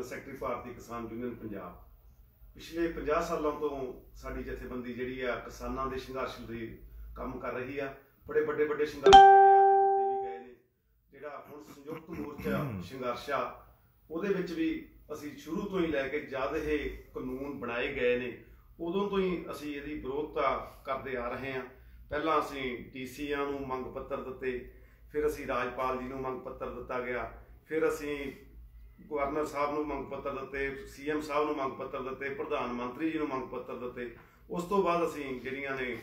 General secretary ਭਾਰਤੀ ਕਿਸਾਨ union Punjab ਪਿਛਲੇ 50 ਸਾਲਾਂ ਤੋਂ ਸਾਡੀ ਜਥੇਬੰਦੀ ਜਿਹੜੀ ਆ, ਕਿਸਾਨਾਂ ਦੇ ਸੰਘਰਸ਼ ਲਈ ਕੰਮ ਕਰ ਰਹੀ ਆ। ਬੜੇ ਵੱਡੇ ਵੱਡੇ ਸੰਘਰਸ਼ ਵੀ ਗਏ ਨੇ। ਜਿਹੜਾ ਹੁਣ ਸੰਯੁਕਤ ਮੋਰਚਾ ਸੰਘਰਸ਼ ਉਹਦੇ ਵਿੱਚ ਵੀ ਅਸੀਂ ਸ਼ੁਰੂ ਤੋਂ ਹੀ ਲੈ ਕੇ ਜਦ ਇਹ ਕਾਨੂੰਨ ਬਣਾਏ ਗਏ ਨੇ, ਉਦੋਂ ਤੋਂ ਹੀ ਅਸੀਂ ਇਹਦੀ ਵਿਰੋਧਤਾ ਕਰਦੇ ਆ ਰਹੇ ਹਾਂ ਪਹਿਲਾਂ ਅਸੀਂ ਟੀਸੀਆਂ ਨੂੰ ਮੰਗ ਪੱਤਰ ਦਿੱਤੇ, ਫਿਰ ਅਸੀਂ ਰਾਜਪਾਲ ਜੀ ਨੂੰ ਮੰਗ ਪੱਤਰ ਦਿੱਤਾ ਗਿਆ, ਫਿਰ ਅਸੀਂ ਗਵਰਨਰ ਸਾਹਿਬ ਨੂੰ ਮੰਗ ਪੱਤਰ ਦਿੱਤੇ, ਸੀਐਮ ਸਾਹਿਬ ਨੂੰ ਮੰਗ ਪੱਤਰ ਦਿੱਤੇ, ਪ੍ਰਧਾਨ ਮੰਤਰੀ ਜੀ ਨੂੰ ਮੰਗ ਪੱਤਰ ਦਿੱਤੇ। ਉਸ ਤੋਂ ਬਾਅਦ ਅਸੀਂ ਜਿਹੜੀਆਂ ਨੇ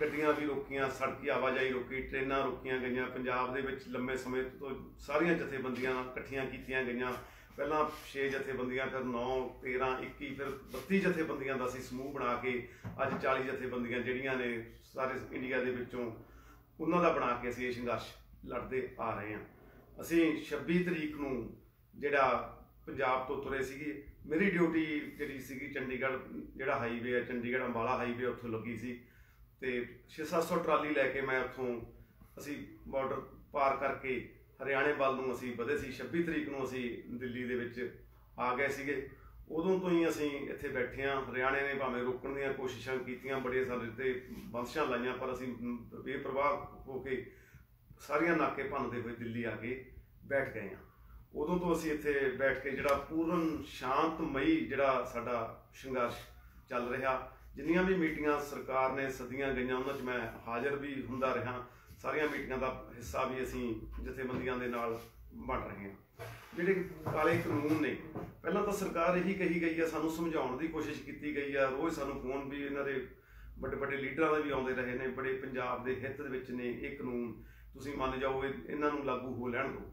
ਗੱਡੀਆਂ ਵੀ ਰੋਕੀਆਂ, ਸੜਕੀ ਆਵਾਜਾਈ ਰੋਕੀ, ਟ੍ਰੇਨਾਂ ਰੋਕੀਆਂ ਗਈਆਂ। ਪੰਜਾਬ ਦੇ ਵਿੱਚ ਲੰਮੇ ਸਮੇਂ ਤੋਂ ਸਾਰੀਆਂ ਜਥੇਬੰਦੀਆਂ ਇਕੱਠੀਆਂ ਕੀਤੀਆਂ ਗਈਆਂ। ਪਹਿਲਾਂ 6 ਜਥੇਬੰਦੀਆਂ, ਫਿਰ 9 13 21 ਫਿਰ 32 ਜਥੇਬੰਦੀਆਂ ਦਾ ਅਸੀਂ ਸਮੂਹ ਬਣਾ ਕੇ ਅੱਜ 40 ਜਥੇਬੰਦੀਆਂ ਜਿਹੜੀਆਂ ਨੇ ਸਾਰੇ ਇੰਡੀਆ ਦੇ ਵਿੱਚੋਂ, ਉਹਨਾਂ ਦਾ ਬਣਾ ਕੇ ਅਸੀਂ ਇਹ ਸੰਘਰਸ਼ ਲੜਦੇ ਆ ਰਹੇ ਹਾਂ। ਅਸੀਂ 26 ਤਰੀਕ ਨੂੰ ਜਿਹੜਾ ਪੰਜਾਬ ਤੋਂ ਤੁਰੇ ਸੀਗੇ, ਮੇਰੀ ਡਿਊਟੀ ਜਿਹੜੀ ਸੀਗੀ ਚੰਡੀਗੜ੍ਹ, ਜਿਹੜਾ ਹਾਈਵੇ ਹੈ ਚੰਡੀਗੜ੍ਹ ਅੰਬਾਲਾ ਹਾਈਵੇ ਉੱਥੋਂ ਲੱਗੀ ਸੀ ਤੇ 6-700 ਟਰਾਲੀ ਲੈ ਕੇ ਮੈਂ ਉੱਥੋਂ ਅਸੀਂ ਬਾਰਡਰ ਪਾਰ ਕਰਕੇ ਹਰਿਆਣੇ ਵੱਲ ਨੂੰ ਅਸੀਂ ਵਧੇ ਸੀ। 26 ਤਰੀਕ ਨੂੰ ਅਸੀਂ ਦਿੱਲੀ ਦੇ ਵਿੱਚ ਆ ਗਏ ਸੀਗੇ। ਉਦੋਂ ਤੋਂ ਹੀ ਅਸੀਂ ਇੱਥੇ ਬੈਠੇ ਹਾਂ। ਹਰਿਆਣੇ ਨੇ ਭਾਵੇਂ ਰੋਕਣ ਦੀਆਂ ਕੋਸ਼ਿਸ਼ਾਂ ਕੀਤੀਆਂ, ਬੜੇ ਸਾਰੇ ਤੇ ਬੰਦਸ਼ਾਂ ਲਾਈਆਂ, ਪਰ ਅਸੀਂ ਬੇਪਰਵਾਹ ਹੋ ਕੇ ਸਾਰੀਆਂ ਨਾਕੇ ਭੰਨਦੇ ਹੋਏ ਦਿੱਲੀ ਆ ਕੇ ਬੈਠ ਗਏ ਹਾਂ। ਉਦੋਂ ਤੋਂ ਅਸੀਂ ਇੱਥੇ ਬੈਠ ਕੇ ਜਿਹੜਾ ਪੂਰਨ ਸ਼ਾਂਤਮਈ ਜਿਹੜਾ ਸਾਡਾ ਸੰਘਰਸ਼ ਚੱਲ ਰਿਹਾ, ਜਿੰਨੀਆਂ ਵੀ ਮੀਟਿੰਗਾਂ ਸਰਕਾਰ ਨੇ ਸੱਦੀਆਂ ਗਈਆਂ, ਉਹਨਾਂ 'ਚ ਮੈਂ ਹਾਜ਼ਰ ਵੀ ਹੁੰਦਾ ਰਿਹਾ। ਸਾਰੀਆਂ ਮੀਟਿੰਗਾਂ ਦਾ ਹਿੱਸਾ ਵੀ ਅਸੀਂ ਜਥੇਬੰਦੀਆਂ ਦੇ ਨਾਲ ਬਣ ਰਹੇ ਹਾਂ। ਜਿਹੜੇ ਕਾਲੇ ਕਾਨੂੰਨ ਨੇ, ਪਹਿਲਾਂ ਤਾਂ ਸਰਕਾਰ ਇਹੀ ਕਹੀ ਗਈ ਆ, ਸਾਨੂੰ ਸਮਝਾਉਣ ਦੀ ਕੋਸ਼ਿਸ਼ ਕੀਤੀ ਗਈ ਆ। ਰੋਜ਼ ਸਾਨੂੰ ਫੋਨ ਵੀ ਇਹਨਾਂ ਦੇ ਵੱਡੇ ਵੱਡੇ ਲੀਡਰਾਂ ਦੇ ਵੀ ਆਉਂਦੇ ਰਹੇ ਨੇ, ਬੜੇ ਪੰਜਾਬ ਦੇ ਹਿੱਤ ਦੇ ਵਿੱਚ ਨੇ ਇਹ ਕਾਨੂੰਨ। ਤੁਸੀਂ ਮੰਨ ਜਾਓ ਇਹਨਾਂ ਨੂੰ ਲਾਗੂ ਹੋ ਲੈਣ ਦਿਓ।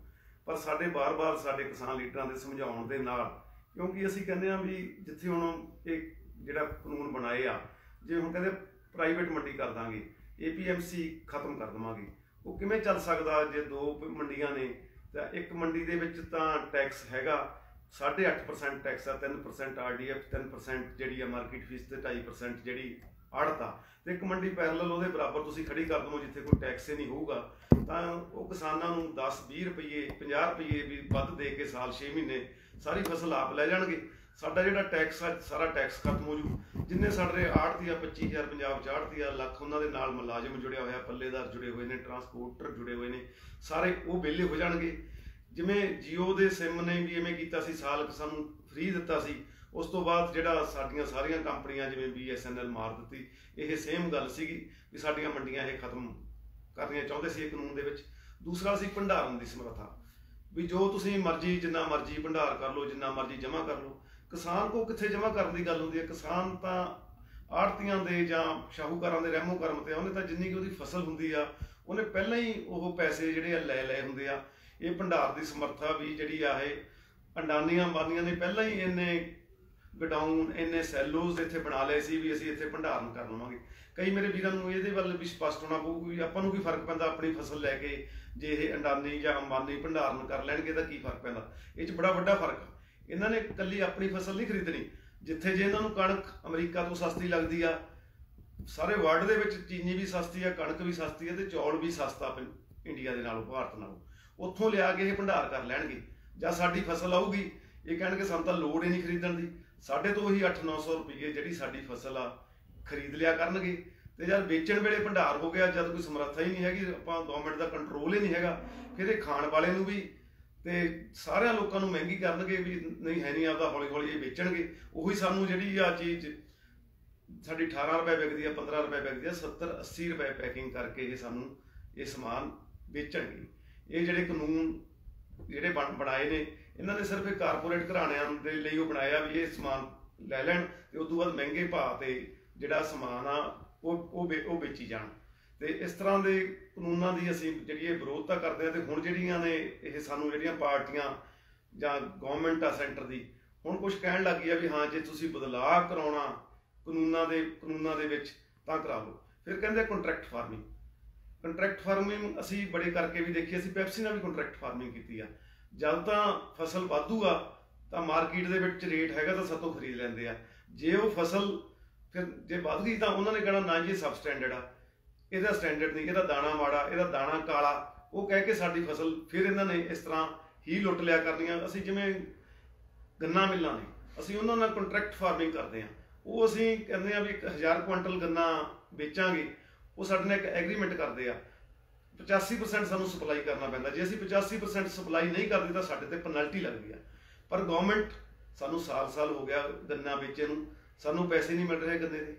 ਪਰ ਸਾਡੇ ਬਾਰ-ਬਾਰ ਸਾਡੇ ਕਿਸਾਨ ਲੀਡਰਾਂ ਦੇ ਸਮਝਾਉਣ ਦੇ ਨਾਲ, ਕਿਉਂਕਿ ਅਸੀਂ ਕਹਿੰਦੇ ਆ ਵੀ ਜਿੱਥੇ ਹੁਣ ਇਹ ਜਿਹੜਾ ਕਾਨੂੰਨ ਬਣਾਏ ਆ, ਜੇ ਹੁਣ ਕਹਿੰਦੇ ਪ੍ਰਾਈਵੇਟ ਮੰਡੀ ਕਰ ਦਾਂਗੇ ਏਪੀਐਮਸੀ ਖਤਮ ਕਰ ਦਵਾਂਗੇ, ਉਹ ਕਿਵੇਂ ਚੱਲ ਸਕਦਾ ਜੇ ਦੋ ਮੰਡੀਆਂ ਨੇ? ਤਾਂ ਇੱਕ ਮੰਡੀ ਦੇ ਵਿੱਚ ਤਾਂ ਟੈਕਸ ਹੈਗਾ 8.5% ਟੈਕਸ ਆ 3% ਆਰਡੀਐਫ 3% ਜਿਹੜੀ ਆ ਮਾਰਕੀਟ ਫੀਸ ਤੇ 2.5% ਜਿਹੜੀ ਆੜਤਾ ਤੇ ਇੱਕ ਮੰਡੀ ਪੈਰਲਲ ਉਹਦੇ ਬਰਾਬਰ ਤੁਸੀਂ ਖੜੀ ਕਰ ਦਵੋ ਜਿੱਥੇ ਕੋਈ ਟੈਕਸ ਹੀ ਨਹੀਂ ਹੋਊਗਾ, ਤਾਂ ਉਹ ਕਿਸਾਨਾਂ ਨੂੰ 10 20 ਰੁਪਏ 50 ਰੁਪਏ ਵੀ ਵੱਧ ਦੇ ਕੇ ਸਾਲ 6 ਮਹੀਨੇ ਸਾਰੀ ਫਸਲ ਆਪ ਲੈ ਜਾਣਗੇ। ਸਾਡਾ ਜਿਹੜਾ ਟੈਕਸ ਆ, ਸਾਰਾ ਟੈਕਸ ਖਤਮ ਹੋ ਜੂ। ਜਿੰਨੇ ਸਾਡੇ ਆੜਤੀ ਆ 25000 ਪੰਜਾਬ ਚ ਆੜਤੀ ਆ ਲੱਖ ਉਹਨਾਂ ਦੇ ਨਾਲ ਮੁਲਾਜ਼ਮ ਜੁੜਿਆ ਹੋਇਆ, ਪੱਲੇਦਾਰ ਜੁੜੇ ਹੋਏ ਨੇ ਟਰਾਂਸਪੋਰਟਰ ਜੁੜੇ ਹੋਏ ਨੇ, ਸਾਰੇ ਉਹ ਵਿਹਲੇ ਹੋ ਜਾਣਗੇ। ਜਿਵੇਂ ਜੀਓ ਦੇ ਸਿਮ ਨੇ ਵੀ ਐਵੇਂ ਕੀਤਾ ਸੀ, ਸਾਲ ਸਾਨੂੰ ਫ੍ਰੀ ਦਿੱਤਾ ਸੀ। ਉਸ ਤੋਂ ਬਾਅਦ ਜਿਹੜਾ ਸਾਡੀਆਂ ਸਾਰੀਆਂ ਕੰਪਨੀਆਂ ਜਿਵੇਂ BSNL ਮਾਰ ਦਿੱਤੀ, ਇਹ ਸੇਮ ਗੱਲ ਸੀਗੀ ਵੀ ਸਾਡੀਆਂ ਮੰਡੀਆਂ ਇਹ ਖਤਮ ਕਰਨੀਆਂ ਚਾਹੁੰਦੇ ਸੀ ਇਹ ਕਾਨੂੰਨ ਦੇ ਵਿੱਚ। ਦੂਸਰਾ ਸੀ ਭੰਡਾਰਨ ਦੀ ਸਮਰੱਥਾ, ਵੀ ਜੋ ਤੁਸੀਂ ਮਰਜ਼ੀ, ਜਿੰਨਾ ਮਰਜ਼ੀ ਭੰਡਾਰ ਕਰ ਲਓ, ਜਿੰਨਾ ਮਰਜ਼ੀ ਜਮ੍ਹਾਂ ਕਰ ਲਓ। ਕਿਸਾਨ ਕੋ ਕਿੱਥੇ ਜਮ੍ਹਾਂ ਕਰਨ ਦੀ ਗੱਲ ਹੁੰਦੀ ਹੈ? ਕਿਸਾਨ ਤਾਂ ਆੜਤੀਆਂ ਦੇ ਜਾਂ ਸ਼ਾਹੂਕਾਰਾਂ ਦੇ ਰਹਿਮੋ ਕਰਮ ਤੇ ਉਹਨੇ ਤਾਂ ਜਿੰਨੀ ਕਿ ਉਹਦੀ ਫਸਲ ਹੁੰਦੀ ਆ, ਉਹਨੇ ਪਹਿਲਾਂ ਹੀ ਉਹ ਪੈਸੇ ਜਿਹੜੇ ਆ ਲੈ ਲਏ ਹੁੰਦੇ ਆ। ਇਹ ਭੰਡਾਰ ਦੀ ਸਮਰੱਥਾ ਵੀ ਜਿਹੜੀ ਆ ਇਹ ਅੰਡਾਨੀਆਂ ਬਾਨੀਆਂ ਨੇ ਪਹਿਲਾਂ ਹੀ ਇਹਨੇ ਗਡਾਊਨ ਇੰਨੇ ਸੈਲੋਜ਼ ਇੱਥੇ ਬਣਾ ਲਏ ਸੀ ਵੀ ਅਸੀਂ ਇੱਥੇ ਭੰਡਾਰਨ ਕਰ ਲਵਾਂਗੇ। ਕਈ ਮੇਰੇ ਵੀਰਾਂ ਨੂੰ ਇਹਦੇ ਵੱਲ ਵੀ ਸਪਸ਼ਟ ਹੋਣਾ ਪਊਗਾ ਵੀ ਆਪਾਂ ਨੂੰ ਕੀ ਫ਼ਰਕ ਪੈਂਦਾ ਆਪਣੀ ਫਸਲ ਲੈ ਕੇ, ਜੇ ਇਹ ਅੰਡਾਨੀ ਜਾਂ ਅੰਬਾਨੀ ਭੰਡਾਰਨ ਕਰ ਲੈਣਗੇ ਤਾਂ ਕੀ ਫ਼ਰਕ ਪੈਂਦਾ? ਇਹ 'ਚ ਬੜਾ ਵੱਡਾ ਫ਼ਰਕ ਆ। ਇਹਨਾਂ ਨੇ ਇਕੱਲੀ ਆਪਣੀ ਫਸਲ ਨਹੀਂ ਖਰੀਦਣੀ। ਜਿੱਥੇ ਜੇ ਇਹਨਾਂ ਨੂੰ ਕਣਕ ਅਮਰੀਕਾ ਤੋਂ ਸਸਤੀ ਲੱਗਦੀ ਆ, ਸਾਰੇ ਵਰਲਡ ਦੇ ਵਿੱਚ ਚੀਨੀ ਵੀ ਸਸਤੀ ਆ, ਕਣਕ ਵੀ ਸਸਤੀ ਆ ਤੇ ਚੌਲ ਵੀ ਸਸਤਾ ਇੰਡੀਆ ਦੇ ਨਾਲੋਂ, ਭਾਰਤ ਨਾਲੋਂ। ਉੱਥੋਂ ਲਿਆ ਕੇ ਇਹ ਭੰਡਾਰ ਕਰ ਲੈਣਗੇ। ਜਾਂ ਸਾਡੀ ਫਸਲ ਆਊਗੀ, ਇਹ ਕਹਿਣਗੇ ਸਾਨੂੰ ਤਾਂ ਲੋੜ ਹੀ ਨਹੀਂ ਖਰੀਦਣ ਦੀ। ਸਾਡੇ ਤੋਂ ਉਹੀ 8-900 ਰੁਪਏ ਜਿਹੜੀ ਸਾਡੀ ਫਸਲ ਆ ਖਰੀਦ ਲਿਆ ਕਰਨਗੇ। ਤੇ ਜਦ ਵੇਚਣ ਵੇਲੇ ਭੰਡਾਰ ਹੋ ਗਿਆ, ਜਦ ਕੋਈ ਸਮਰੱਥਾ ਹੀ ਨਹੀਂ ਹੈਗੀ, ਆਪਾਂ ਗਵਰਨਮੈਂਟ ਦਾ ਕੰਟਰੋਲ ਹੀ ਨਹੀਂ ਹੈਗਾ। ਫਿਰ ਇਹ ਖਾਣ ਵਾਲੇ ਨੂੰ ਵੀ ਤੇ ਸਾਰਿਆਂ ਲੋਕਾਂ ਨੂੰ ਮਹਿੰਗੀ ਕਰਨਗੇ ਵੀ ਨਹੀਂ ਹੈ ਨਹੀਂ ਆਪਦਾ ਹੌਲੀ ਹੌਲੀ ਇਹ ਵੇਚਣਗੇ। ਉਹੀ ਸਾਨੂੰ ਜਿਹੜੀ ਆ ਚੀਜ਼ ਸਾਡੀ 18 ਰੁਪਏ ਵਿਕਦੀ ਆ 15 ਰੁਪਏ ਵਿਕਦੀ ਆ 70 80 ਰੁਪਏ ਪੈਕਿੰਗ ਕਰਕੇ ਇਹ ਸਾਨੂੰ ਇਹ ਸਮਾਨ ਵੇਚਣਗੇ। ਇਹ ਜਿਹੜੇ ਕਾਨੂੰਨ ਜਿਹੜੇ ਬਣਾਏ ਨੇ ਇਹਨਾਂ ਨੇ ਸਿਰਫ ਇੱਕ ਕਾਰਪੋਰੇਟ ਘਰਾਣਿਆਂ ਦੇ ਲਈ ਉਹ ਬਣਾਇਆ ਵੀ ਇਹ ਸਮਾਨ ਲੈ ਲੈਣ ਤੇ ਉਸ ਤੋਂ ਬਾਅਦ ਮਹਿੰਗੇ ਭਾਅ ਤੇ ਜਿਹੜਾ ਸਮਾਨ ਆ, ਉਹ ਉਹ ਉਹ ਵੇਚੀ ਜਾਣ। ਤੇ ਇਸ ਤਰ੍ਹਾਂ ਦੇ ਕਾਨੂੰਨਾਂ ਦੀ ਅਸੀਂ ਜਿਹੜੀ ਇਹ ਵਿਰੋਧਤਾ ਕਰਦੇ ਆ ਤੇ ਹੁਣ ਜਿਹੜੀਆਂ ਨੇ ਇਹ ਸਾਨੂੰ ਜਿਹੜੀਆਂ ਪਾਰਟੀਆਂ ਜਾਂ ਗਵਰਨਮੈਂਟ ਆ ਸੈਂਟਰ ਦੀ, ਹੁਣ ਕੁਝ ਕਹਿਣ ਲੱਗੀ ਆ ਵੀ ਹਾਂ, ਜੇ ਤੁਸੀਂ ਬਦਲਾਅ ਕਰਾਉਣਾ ਕਾਨੂੰਨਾਂ ਦੇ ਕਾਨੂੰਨਾਂ ਦੇ ਵਿੱਚ, ਤਾਂ ਕਰਾ ਲਓ। ਫਿਰ ਕਹਿੰਦੇ ਕੰਟਰੈਕਟ ਫਾਰਮਿੰਗ ਕੰਟਰੈਕਟ ਫਾਰਮਿੰਗ ਅਸੀਂ ਬੜੇ ਕਰਕੇ ਵੀ ਦੇਖੀ, ਅਸੀਂ ਪੈਪਸੀ ਨਾਲ ਵੀ ਕੰਟਰੈਕਟ ਫਾਰਮਿੰਗ ਕੀਤੀ ਆ। ਜਦ ਤਾਂ ਫਸਲ ਵਾਧੂ ਤਾਂ ਮਾਰਕੀਟ ਦੇ ਵਿੱਚ ਰੇਟ ਹੈਗਾ ਤਾਂ ਸਭ ਤੋਂ ਖਰੀਦ ਲੈਂਦੇ ਆ। ਜੇ ਉਹ ਫਸਲ ਫਿਰ ਜੇ ਵੱਧ ਗਈ ਤਾਂ ਉਹਨਾਂ ਨੇ ਕਹਿਣਾ, ਨਾ ਜੀ ਸਬ ਸਟੈਂਡਰਡ ਆ। ਇਹਦਾ ਸਟੈਂਡਰਡ ਨਹੀਂ, ਇਹਦਾ ਦਾਣਾ ਮਾੜਾ, ਇਹਦਾ ਦਾਣਾ ਕਾਲਾ। ਉਹ ਕਹਿ ਕੇ ਸਾਡੀ ਫਸਲ ਫਿਰ ਇਹਨਾਂ ਨੇ ਇਸ ਤਰ੍ਹਾਂ ਹੀ ਲੁੱਟ ਲਿਆ ਕਰਨੀਆਂ। ਅਸੀਂ ਜਿਵੇਂ ਗੰਨਾ ਮਿੱਲਾਂ ਨੇ, ਅਸੀਂ ਉਹਨਾਂ ਨਾਲ ਕੰਟਰੈਕਟ ਫਾਰਮਿੰਗ ਕਰਦੇ ਆ। ਉਹ ਅਸੀਂ ਕਹਿੰਦੇ ਆ ਵੀ 1000 ਕੁਇੰਟਲ ਗੰਨਾ ਵੇਚਾਂਗੇ। ਉਹ ਸਾਡੇ ਨਾਲ ਇੱਕ ਐਗਰੀਮੈਂਟ ਕਰਦੇ ਆ। 85% ਸਾਨੂੰ ਸਪਲਾਈ ਕਰਨਾ ਪੈਂਦਾ। ਜੇ ਅਸੀਂ 85% ਸਪਲਾਈ ਨਹੀਂ ਕਰਦੇ ਤਾਂ ਸਾਡੇ ਤੇ ਪੈਨਲਟੀ ਲੱਗਦੀ ਆ। ਪਰ ਗਵਰਨਮੈਂਟ ਸਾਨੂੰ ਸਾਲ-ਸਾਲ ਹੋ ਗਿਆ ਗੰਨਾ ਵੇਚੇ ਨੂੰ। ਸਾਨੂੰ ਪੈਸੇ ਨਹੀਂ ਮਿਲ ਰਹੇ ਗੰਨੇ ਦੇ।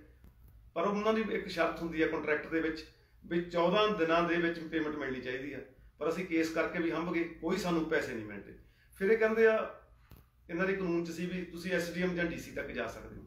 ਪਰ ਉਹਨਾਂ ਦੀ ਇੱਕ ਸ਼ਰਤ ਹੁੰਦੀ ਹੈ ਕੰਟਰੈਕਟ ਦੇ ਵਿੱਚ ਵੀ 14 ਦਿਨਾਂ ਦੇ ਵਿੱਚ ਪੇਮੈਂਟ ਮਿਲਣੀ ਚਾਹੀਦੀ ਆ। ਪਰ ਅਸੀਂ ਕੇਸ ਕਰਕੇ ਵੀ ਹੰਭ ਗਏ ਕੋਈ ਸਾਨੂੰ ਪੈਸੇ ਨਹੀਂ ਮਿਲਦੇ। ਫਿਰ ਇਹ ਕਹਿੰਦੇ ਆ, ਇਹਨਾਂ ਦੇ ਕਾਨੂੰਨ 'ਚ ਸੀ ਵੀ ਤੁਸੀਂ ਐਸਡੀਐਮ ਜਾਂ ਡੀਸੀ ਤੱਕ ਜਾ ਸਕਦੇ ਹੋ।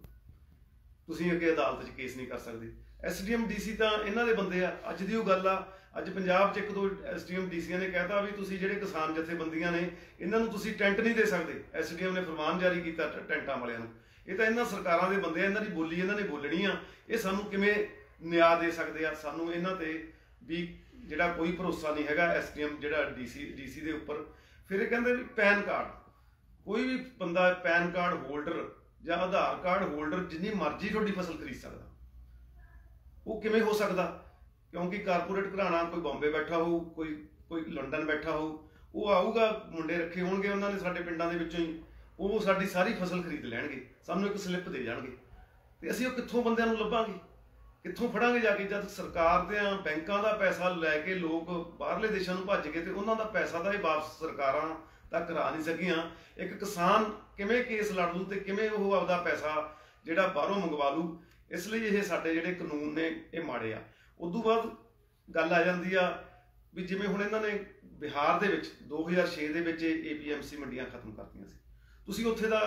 ਤੁਸੀਂ ਅੱਗੇ ਅਦਾਲਤ 'ਚ ਕੇਸ ਨਹੀਂ ਕਰ ਸਕਦੇ। ਐਸਡੀਐਮ ਡੀਸੀ ਤਾਂ ਇਹਨਾਂ ਦੇ ਬੰਦੇ ਆ। ਅੱਜ ਦੀ ਉਹ ਗੱਲ ਆ ਅੱਜ ਪੰਜਾਬ 'ਚ ਇੱਕ ਦੋ ਐਸਡੀਐਮ ਡੀਸੀਆਂ ਨੇ ਕਹਿਤਾ ਵੀ ਤੁਸੀਂ ਜਿਹੜੇ ਕਿਸਾਨ ਜਥੇਬੰਦੀਆਂ ਨੇ, ਇਹਨਾਂ ਨੂੰ ਤੁਸੀਂ ਟੈਂਟ ਨਹੀਂ ਦੇ ਸਕਦੇ। ਐਸਡੀਐਮ ਨੇ ਫਰਮਾਨ ਜਾਰੀ ਕੀਤਾ ਟੈਂਟਾਂ ਵਾਲਿਆਂ ਨੂੰ। ਇਹ ਤਾਂ ਇਹਨਾਂ ਸਰਕਾਰਾਂ ਦੇ ਬੰਦੇ ਆ, ਇਹਨਾਂ ਦੀ ਬੋਲੀ ਇਹਨਾਂ ਨੇ ਬੋਲਣੀ ਆ। ਇਹ ਸਾਨੂੰ ਕਿਵੇਂ ਨਿਆਂ ਦੇ ਸਕਦੇ ਆ? ਸਾਨੂੰ ਇਹਨਾਂ ਤੇ ਵੀ ਜਿਹੜਾ ਕੋਈ ਭਰੋਸਾ ਨਹੀਂ ਹੈਗਾ ਐਸਡੀਐਮ ਜਿਹੜਾ ਡੀਸੀ ਡੀਸੀ ਦੇ ਉੱਪਰ। ਫਿਰ ਇਹ ਕਹਿੰਦੇ ਵੀ ਪੈਨ ਕਾਰਡ। ਕੋਈ ਵੀ ਬੰਦਾ ਪੈਨ ਕਾਰਡ ਹੋਲਡਰ ਜਾਂ ਆਧਾਰ ਕਾਰਡ ਹੋਲਡਰ ਜਿੰਨੀ ਮਰਜ਼ੀ ਤੁਹਾਡੀ ਫਸਲ ਖਰੀਦ ਸਕਦਾ। ਉਹ ਕਿਵੇਂ ਹੋ ਸਕਦਾ? ਕਿਉਂਕਿ ਕਾਰਪੋਰੇਟ ਘਰਾਣਾ ਕੋਈ ਬੰਬੇ ਬੈਠਾ ਹੋਊ, ਕੋਈ ਕੋਈ ਲੰਡਨ ਬੈਠਾ ਹੋਊ, ਉਹ ਆਊਗਾ, ਮੁੰਡੇ ਰੱਖੇ ਹੋਣਗੇ ਉਹਨਾਂ ਨੇ ਸਾਡੇ ਪਿੰਡਾਂ ਦੇ ਵਿੱਚੋਂ ਹੀ, ਉਹ ਸਾਡੀ ਸਾਰੀ ਫਸਲ ਖਰੀਦ ਲੈਣਗੇ, ਸਾਨੂੰ ਇੱਕ ਸਲਿੱਪ ਦੇ ਜਾਣਗੇ। ਤੇ ਅਸੀਂ ਉਹ ਕਿੱਥੋਂ ਬੰਦਿਆਂ ਨੂੰ ਲੱਭਾਂਗੇ? ਕਿੱਥੋਂ ਫੜਾਂਗੇ ਜਾ ਕੇ? ਜਦ ਸਰਕਾਰ ਦੇ ਬੈਂਕਾਂ ਦਾ ਪੈਸਾ ਲੈ ਕੇ ਲੋਕ ਬਾਹਰਲੇ ਦੇਸ਼ਾਂ ਨੂੰ ਭੱਜ ਗਏ ਤੇ ਉਹਨਾਂ ਦਾ ਪੈਸਾ ਤਾਂ ਇਹ ਵਾਪਸ ਸਰਕਾਰਾਂ ਤਾਂ ਕਰਾ ਨਹੀਂ ਸਕੀਆਂ। ਇੱਕ ਕਿਸਾਨ ਕਿਵੇਂ ਕੇਸ ਲੜ ਲੂ ਤੇ ਕਿਵੇਂ ਉਹ ਆਪਦਾ ਪੈਸਾ ਜਿਹੜਾ ਬਾਹਰੋਂ ਮੰਗਵਾ ਲੂ? ਇਸ ਲਈ ਇਹ ਸਾਡੇ ਜਿਹੜੇ ਕਾਨੂੰਨ ਨੇ, ਇਹ ਮਾੜੇ ਆ। ਉਦੋਂ ਬਾਅਦ ਗੱਲ ਆ ਜਾਂਦੀ ਆ ਵੀ ਜਿਵੇਂ ਹੁਣ ਇਹਨਾਂ ਨੇ ਬਿਹਾਰ ਦੇ ਵਿੱਚ 2006 ਦੇ ਵਿੱਚ ਏਪੀਐਮਸੀ ਮੰਡੀਆਂ ਖਤਮ ਕਰਤੀਆਂ ਸੀ। ਤੁਸੀਂ ਉੱਥੇ ਦਾ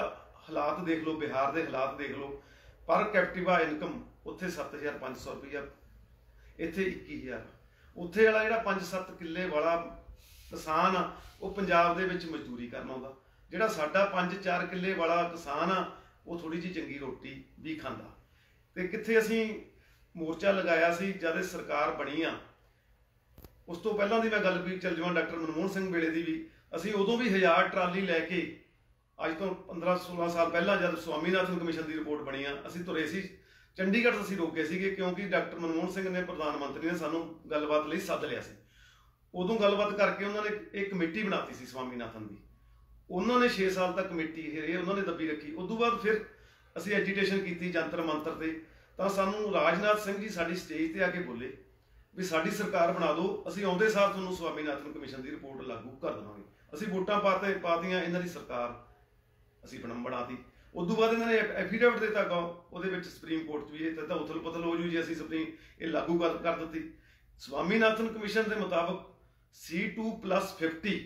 ਹਾਲਾਤ ਦੇਖ ਲਓ, ਬਿਹਾਰ ਦੇ ਹਾਲਾਤ ਦੇਖ ਲਓ। ਪਰ ਕੈਪਟਿਵਾ ਇਨਕਮ ਉੱਥੇ 7500 ਰੁਪਇਆ ਇੱਥੇ 21000 ਉੱਥੇ ਵਾਲਾ ਜਿਹੜਾ 5-7 ਕਿੱਲੇ ਵਾਲਾ ਕਿਸਾਨ ਆ, ਉਹ ਪੰਜਾਬ ਦੇ ਵਿੱਚ ਮਜ਼ਦੂਰੀ ਕਰਨ ਆਉਂਦਾ। ਜਿਹੜਾ ਸਾਡਾ 5-4 ਕਿੱਲੇ ਵਾਲਾ ਕਿਸਾਨ ਆ, ਉਹ ਥੋੜੀ ਜਿਹੀ ਚੰਗੀ ਰੋਟੀ ਵੀ ਖਾਂਦਾ। ਤੇ ਕਿੱਥੇ ਅਸੀਂ ਮੋਰਚਾ ਲਗਾਇਆ ਸੀ, ਜਦ ਇਹ ਸਰਕਾਰ ਬਣੀ ਆ। ਉਸ ਤੋਂ ਪਹਿਲਾਂ ਦੀ ਮੈਂ ਗੱਲ ਵੀ ਚੱਲ ਜਾਵਾਂ ਡਾਕਟਰ ਮਨਮੋਹਨ ਸਿੰਘ ਵੇਲੇ ਦੀ ਵੀ। ਅਸੀਂ ਉਦੋਂ ਵੀ 1000 ਟਰਾਲੀ ਲੈ ਕੇ, ਅੱਜ ਤੋਂ 15 16 ਸਾਲ ਪਹਿਲਾਂ ਜਦ ਸਵਾਮੀਨਾਥਨ ਕਮਿਸ਼ਨ ਦੀ ਰਿਪੋਰਟ ਬਣੀ ਆ, ਅਸੀਂ ਤੁਰੇ ਸੀ। ਚੰਡੀਗੜ੍ਹ ਅਸੀਂ ਰੋਕੇ ਸੀਗੇ ਕਿਉਂਕਿ ਡਾਕਟਰ ਮਨਮੋਹਨ ਸਿੰਘ ਨੇ ਪ੍ਰਧਾਨ ਮੰਤਰੀ ਨੇ ਸਾਨੂੰ ਗੱਲਬਾਤ ਲਈ ਸੱਦ ਲਿਆ ਸੀ। ਉਦੋਂ ਗੱਲਬਾਤ ਕਰਕੇ ਉਹਨਾਂ ਨੇ ਇੱਕ ਕਮੇਟੀ ਬਣਾਤੀ ਸੀ ਸਵਾਮੀਨਾਥਨ ਦੀ। ਉਹਨਾਂ ਨੇ 6 ਸਾਲ ਤੱਕ ਕਮੇਟੀ ਇਹ ਉਹਨਾਂ ਨੇ ਦੱਬੀ ਰੱਖੀ। ਉਦੋਂ ਬਾਅਦ ਫਿਰ ਅਸੀਂ ਐਜੀਟੇਸ਼ਨ ਕੀਤੀ ਜੰਤਰ ਮੰਤਰ ਤੇ। ਤਾਂ ਸਾਨੂੰ ਰਾਜਨਾਥ ਸਿੰਘ ਜੀ ਸਾਡੀ ਸਟੇਜ ਤੇ ਆ ਕੇ ਬੋਲੇ ਵੀ ਸਾਡੀ ਸਰਕਾਰ ਬਣਾ ਦਿਓ, ਅਸੀਂ ਆਉਂਦੇ ਸਾਲ ਤੁਹਾਨੂੰ ਸਵਾਮੀਨਾਥਨ ਕਮਿਸ਼ਨ ਦੀ ਰਿਪੋਰਟ ਲਾਗੂ ਕਰ ਦੇਵਾਂਗੇ। ਅਸੀਂ ਵੋਟਾਂ ਪਾਤੇ ਪਾਤੀਆਂ, ਇਹਨਾਂ ਦੀ ਸਰਕਾਰ ਅਸੀਂ ਬਣਾ ਬਣਾਤੀ। ਉਦੋਂ ਬਾਅਦ ਇਹਨਾਂ ਨੇ ਐਫੀਡੇਵਿਟ ਦਿੱਤਾ ਗਾ ਉਹਦੇ ਵਿੱਚ ਸੁਪਰੀਮ ਕੋਰਟ 'ਚ ਵੀ ਇਹ ਤਾਂ ਉਥਲ ਪਤਲ ਹੋ ਜੂ ਜੀ ਅਸੀਂ ਸੁਪਰੀਮ ਇਹ ਲਾਗੂ ਕਰ ਕਰ ਦਿੱਤੀ। ਸਵਾਮੀਨਾਥਨ ਕਮਿਸ਼ਨ ਦੇ ਮੁਤਾਬਕ C2+50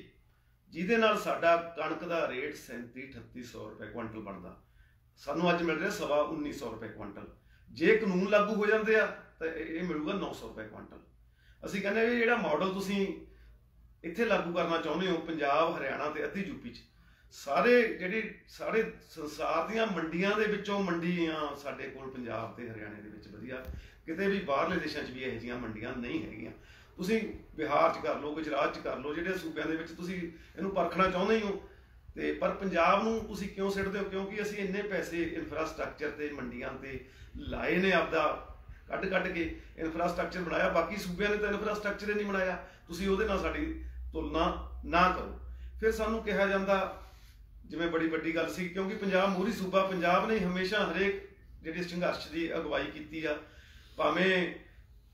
ਜਿਹਦੇ ਨਾਲ ਸਾਡਾ ਕਣਕ ਦਾ ਰੇਟ 37 3800 ਰੁਪਏ ਕੁਇੰਟਲ ਬਣਦਾ। ਸਾਨੂੰ ਅੱਜ ਮਿਲ ਰਿਹਾ ਸਵਾ 1900 ਰੁਪਏ ਕੁਇੰਟਲ ਜੇ ਕਾਨੂੰਨ ਲਾਗੂ ਹੋ ਜਾਂਦੇ ਆ, ਤਾਂ ਇਹ ਇਹ ਮਿਲੂਗਾ 900 ਰੁਪਏ ਕੁਇੰਟਲ ਅਸੀਂ ਕਹਿੰਦੇ ਵੀ ਜਿਹੜਾ ਮਾਡਲ ਤੁਸੀਂ ਇੱਥੇ ਲਾਗੂ ਕਰਨਾ ਚਾਹੁੰਦੇ ਹੋ, ਪੰਜਾਬ, ਹਰਿਆਣਾ ਤੇ ਅੱਧੀ ਯੂਪੀ 'ਚ, ਸਾਰੇ ਜਿਹੜੇ, ਸਾਰੇ ਸੰਸਾਰ ਦੀਆਂ ਮੰਡੀਆਂ ਦੇ ਵਿੱਚੋਂ ਮੰਡੀਆਂ ਸਾਡੇ ਕੋਲ ਪੰਜਾਬ ਤੇ ਹਰਿਆਣੇ ਦੇ ਵਿੱਚ ਵਧੀਆ। ਕਿਤੇ ਵੀ ਬਾਹਰਲੇ ਦੇਸ਼ਾਂ 'ਚ ਵੀ ਇਹੋ ਜਿਹੀਆਂ ਮੰਡੀਆਂ ਨਹੀਂ ਹੈਗੀਆਂ। ਤੁਸੀਂ ਬਿਹਾਰ 'ਚ ਕਰ ਲਓ, ਗੁਜਰਾਤ 'ਚ ਕਰ ਲਓ, ਜਿਹੜੇ ਸੂਬਿਆਂ ਦੇ ਵਿੱਚ ਤੁਸੀਂ ਇਹਨੂੰ ਪਰਖਣਾ ਚਾਹੁੰਦੇ ਹੀ ਹੋ ਤੇ ਪਰ ਪੰਜਾਬ ਨੂੰ ਤੁਸੀਂ ਕਿਉਂ ਸਿੱਟਦੇ ਹੋ? ਕਿਉਂਕਿ ਅਸੀਂ ਇੰਨੇ ਪੈਸੇ ਇਨਫਰਾਸਟ੍ਰਕਚਰ ਤੇ, ਮੰਡੀਆਂ ਤੇ ਲਾਏ ਨੇ ਆਪਦਾ, ਕੱਢ ਕੱਢ ਕੇ ਇਨਫਰਾਸਟ੍ਰਕਚਰ ਬਣਾਇਆ। ਬਾਕੀ ਸੂਬਿਆਂ ਨੇ ਤਾਂ ਇਨਫਰਾਸਟ੍ਰਕਚਰ ਹੀ ਨਹੀਂ ਬਣਾਇਆ। ਤੁਸੀਂ ਉਹਦੇ ਨਾਲ ਸਾਡੀ ਤੁਲਨਾ ਨਾ ਕਰੋ। ਫਿਰ ਸਾਨੂੰ ਕਿਹਾ ਜਾਂਦਾ, ਜਿਵੇਂ ਬੜੀ ਵੱਡੀ ਗੱਲ ਸੀ, ਕਿਉਂਕਿ ਪੰਜਾਬ ਮੂਰੀ ਸੂਬਾ, ਪੰਜਾਬ ਨੇ ਹਮੇਸ਼ਾ ਹਰੇਕ ਜਿਹੜੀ ਸੰਘਰਸ਼ ਦੀ ਅਗਵਾਈ ਕੀਤੀ ਆ, ਭਾਵੇਂ